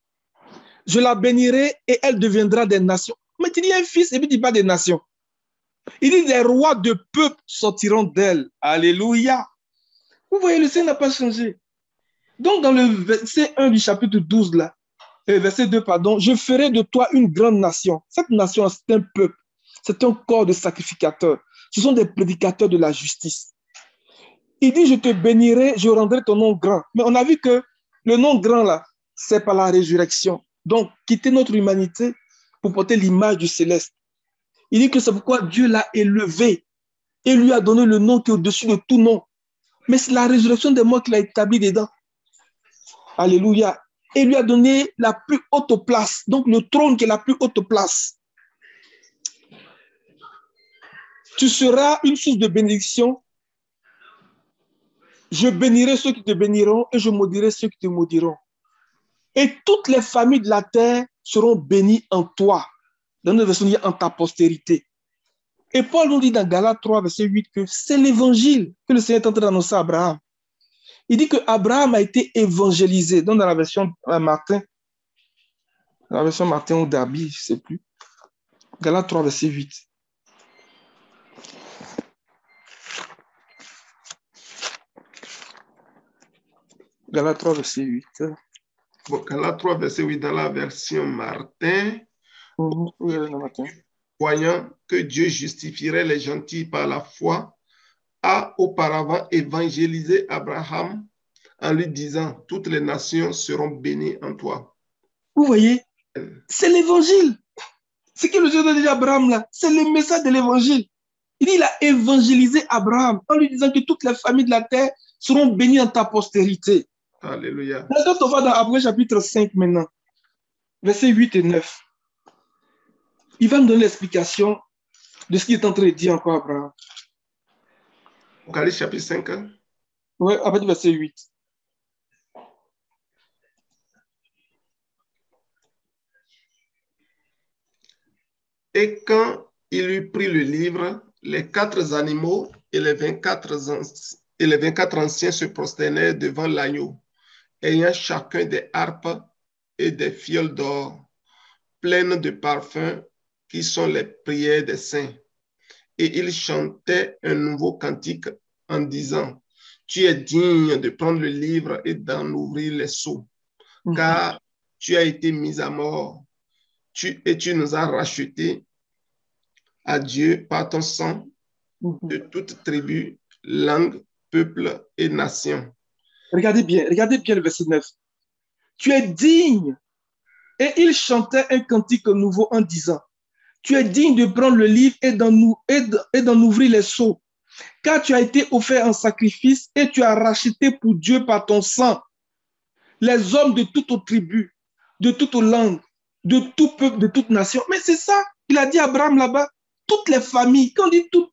Je la bénirai et elle deviendra des nations. Mais tu dis un fils et puis dis pas des nations. Il dit, des rois de peuple sortiront d'elle. Alléluia. Vous voyez, le Seigneur n'a pas changé. Donc, dans le verset 1 du chapitre 12, là, euh, verset 2, pardon, je ferai de toi une grande nation. Cette nation, c'est un peuple. C'est un corps de sacrificateurs. Ce sont des prédicateurs de la justice. Il dit, je te bénirai, je rendrai ton nom grand. Mais on a vu que le nom grand, là, c'est par la résurrection. Donc, quitter notre humanité pour porter l'image du céleste. Il dit que c'est pourquoi Dieu l'a élevé et lui a donné le nom qui est au-dessus de tout nom. Mais c'est la résurrection des morts qu'il a établi dedans. Alléluia. Et lui a donné la plus haute place, donc le trône qui est la plus haute place. Tu seras une source de bénédiction. Je bénirai ceux qui te béniront et je maudirai ceux qui te maudiront. Et toutes les familles de la terre seront bénies en toi. Dans notre version, il y a en ta postérité. Et Paul nous dit dans Galates 3, verset 8 que c'est l'évangile que le Seigneur est en train d'annoncer à Abraham. Il dit que Abraham a été évangélisé. Donc, dans la version euh, Martin, la version Martin ou Darby, je ne sais plus. Galates 3, verset 8. Galates 3, verset 8. Galates 3, verset 8, dans la version Martin, oui, oui, Martin. voyant que Dieu justifierait les gentils par la foi, a auparavant évangélisé Abraham en lui disant, toutes les nations seront bénies en toi. Vous voyez, c'est l'évangile. Ce que le Dieu a dit à Abraham là, c'est le message de l'évangile. Il dit, il a évangélisé Abraham en lui disant que toutes les familles de la terre seront bénies en ta postérité. Alléluia. Maintenant, on va dans Abraham chapitre 5 maintenant, versets 8 et 9. Il va nous donner l'explication de ce qu'il est en train de dire encore Abraham. Apocalypse chapitre 5. hein? Oui, à partir du verset 8. Et quand il eut pris le livre, les quatre animaux et les 24, anci- et les 24 anciens se prosternèrent devant l'agneau, ayant chacun des harpes et des fioles d'or, pleines de parfums qui sont les prières des saints. Et ils chantaient un nouveau cantique en disant, Tu es digne de prendre le livre et d'en ouvrir les sceaux, car tu as été mis à mort tu, et tu nous as rachetés à Dieu par ton sang de toute tribu, langue, peuple et nation. Regardez bien, regardez bien le verset 9. Tu es digne. Et il chantait un cantique nouveau en disant, tu es digne de prendre le livre et d'en ouvrir les sceaux, car tu as été offert en sacrifice et tu as racheté pour Dieu par ton sang les hommes de toute tribu, de toute langue, de tout peuple, de toute nation. Mais c'est ça, il a dit à Abraham là-bas, toutes les familles, quand on dit toutes,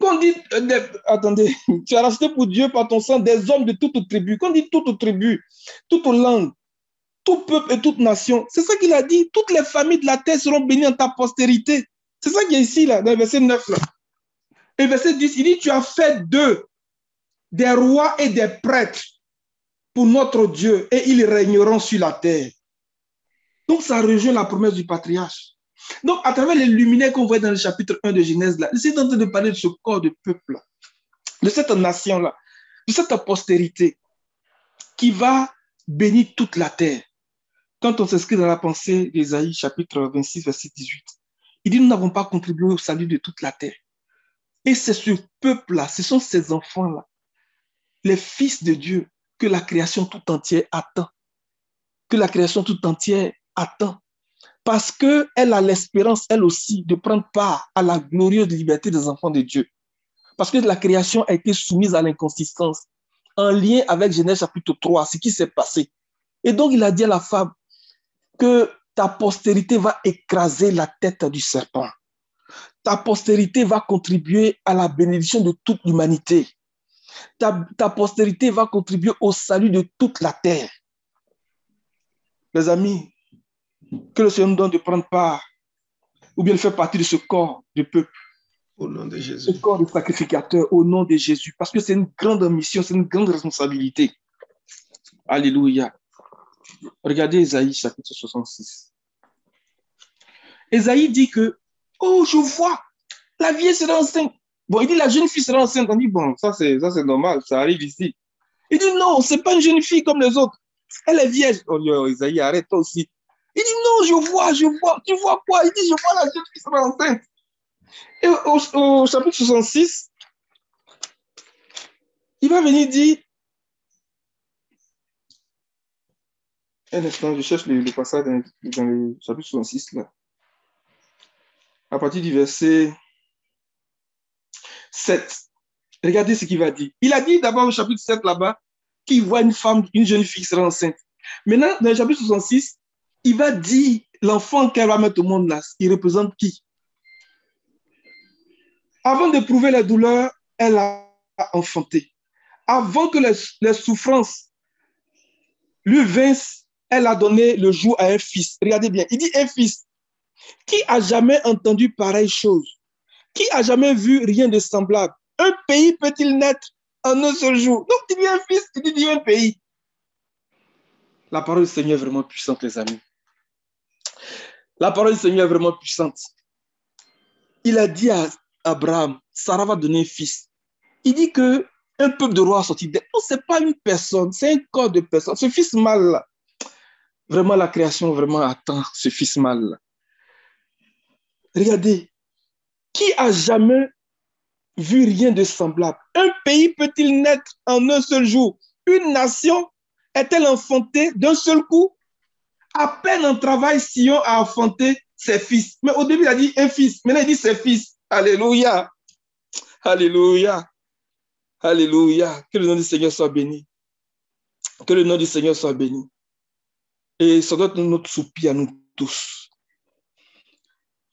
quand on dit, euh, attendez, tu as racheté pour Dieu par ton sang des hommes de toute tribu. Quand on dit toute tribu, toute langue, tout peuple et toute nation, c'est ça qu'il a dit. Toutes les familles de la terre seront bénies en ta postérité. C'est ça qui est ici, là, dans le verset 9. Là. Et verset 10, il dit, tu as fait d'eux des rois et des prêtres pour notre Dieu, et ils régneront sur la terre. Donc, ça rejoint la promesse du patriarche. Donc, à travers les luminaires qu'on voit dans le chapitre 1 de Genèse, là, c'est en train de parler de ce corps de peuple, de cette nation-là, de cette postérité qui va bénir toute la terre. Quand on s'inscrit dans la pensée d'Ésaïe, chapitre 26, verset 18, il dit Nous n'avons pas contribué au salut de toute la terre. Et c'est ce peuple-là, ce sont ces enfants-là, les fils de Dieu, que la création tout entière attend. Que la création tout entière attend parce qu'elle a l'espérance, elle aussi, de prendre part à la glorieuse liberté des enfants de Dieu. Parce que la création a été soumise à l'inconsistance, en lien avec Genèse chapitre 3, ce qui s'est passé. Et donc, il a dit à la femme que ta postérité va écraser la tête du serpent. Ta postérité va contribuer à la bénédiction de toute l'humanité. Ta, ta postérité va contribuer au salut de toute la terre. Les amis, que le Seigneur nous donne de prendre part ou bien de faire partie de ce corps de peuple, Au nom de ce Jésus. corps de sacrificateur au nom de Jésus, parce que c'est une grande mission, c'est une grande responsabilité. Alléluia. Regardez Ésaïe chapitre 66. Ésaïe dit que, oh, je vois, la vieille sera enceinte. Bon, il dit la jeune fille sera enceinte. On dit, bon, ça c'est, ça c'est normal, ça arrive ici. Il dit, non, c'est pas une jeune fille comme les autres. Elle est vierge. Oh, yo, Ésaïe, arrête toi aussi. Il dit, non, je vois, je vois. Tu vois quoi? Il dit, je vois la jeune fille sera enceinte. Et au, chapitre 66, il va venir dire, un instant, je cherche le, le passage dans, dans le chapitre 66 là. À partir du verset 7. Regardez ce qu'il va dire. Il a dit d'abord au chapitre 7 là-bas qu'il voit une femme, une jeune fille qui sera enceinte. Maintenant, dans le chapitre 66, il va dire l'enfant qu'elle va mettre au monde là, il représente qui? Avant d'éprouver la douleur, elle a enfanté. Avant que les, les souffrances lui vinssent, elle a donné le jour à un fils. Regardez bien, il dit un fils. Qui a jamais entendu pareille chose Qui a jamais vu rien de semblable Un pays peut-il naître en un seul jour? Donc tu dis un fils, tu dis un pays. La parole du Seigneur est vraiment puissante, les amis. La parole du Seigneur est vraiment puissante. Il a dit à Abraham, Sarah va donner un fils. Il dit que un peuple de rois sorti d'elle. Non, ce n'est pas une personne, c'est un corps de personne. Ce fils mâle, vraiment la création vraiment attend ce fils mâle. Regardez, qui a jamais vu rien de semblable? Un pays peut-il naître en un seul jour? Une nation est-elle enfantée d'un seul coup? À peine un travail, Sion a enfanté ses fils. Mais au début, il a dit un fils. Maintenant, il dit ses fils. Alléluia. Alléluia. Alléluia. Que le nom du Seigneur soit béni. Que le nom du Seigneur soit béni. Et ça doit être notre soupir à nous tous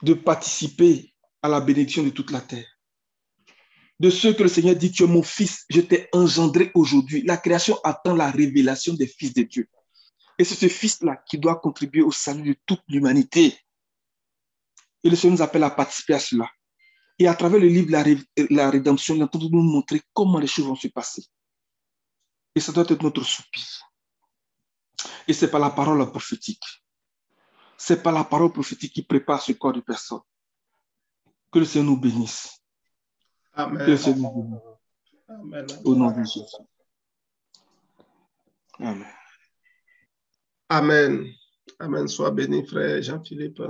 de participer à la bénédiction de toute la terre. De ceux que le Seigneur dit, tu es mon fils, je t'ai engendré aujourd'hui. La création attend la révélation des fils de Dieu. Et c'est ce fils-là qui doit contribuer au salut de toute l'humanité. Et le Seigneur nous appelle à participer à cela. Et à travers le livre de la, la rédemption, il est en train de nous montrer comment les choses vont se passer. Et ça doit être notre soupir. Et ce n'est pas la parole prophétique. Ce n'est pas la parole prophétique qui prépare ce corps de personne. Que le Seigneur nous bénisse. Amen. Que le Seigneur nous bénisse. Amen. Au nom de Jésus. Amen. Amen. Amen. Sois béni, frère Jean-Philippe.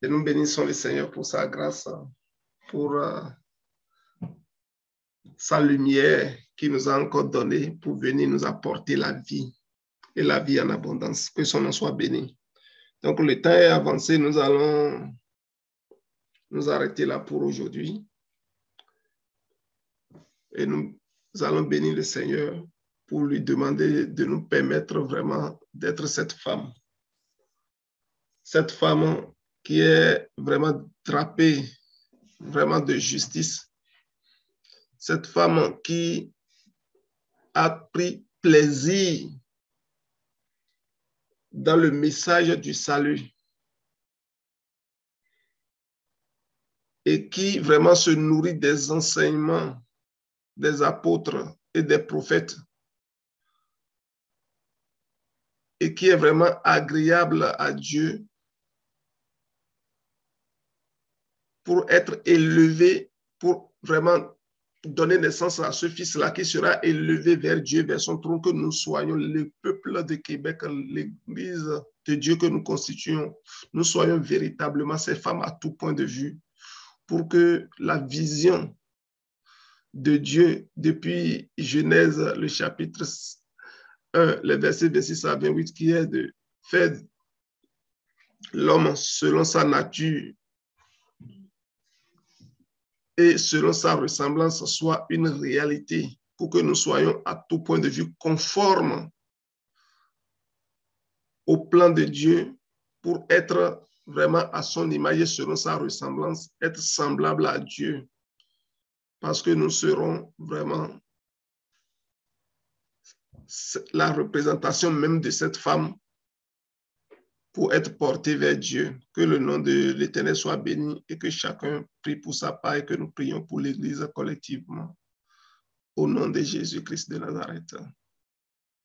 Et nous bénissons le Seigneur pour sa grâce, pour euh, sa lumière qui nous a encore donné pour venir nous apporter la vie et la vie en abondance. Que son nom soit béni. Donc le temps est avancé, nous allons nous arrêter là pour aujourd'hui. Et nous allons bénir le Seigneur pour lui demander de nous permettre vraiment d'être cette femme. Cette femme qui est vraiment drapée, vraiment de justice. Cette femme qui a pris plaisir dans le message du salut et qui vraiment se nourrit des enseignements des apôtres et des prophètes et qui est vraiment agréable à Dieu pour être élevé, pour vraiment donner naissance à ce fils-là qui sera élevé vers Dieu, vers son trône, que nous soyons le peuple de Québec, l'église de Dieu que nous constituons, nous soyons véritablement ces femmes à tout point de vue, pour que la vision de Dieu depuis Genèse, le chapitre 1, le verset 26 à 28, qui est de faire l'homme selon sa nature et selon sa ressemblance soit une réalité pour que nous soyons à tout point de vue conformes au plan de Dieu pour être vraiment à son image et selon sa ressemblance, être semblable à Dieu. Parce que nous serons vraiment la représentation même de cette femme pour être porté vers Dieu. Que le nom de l'Éternel soit béni et que chacun prie pour sa part et que nous prions pour l'Église collectivement. Au nom de Jésus-Christ de Nazareth.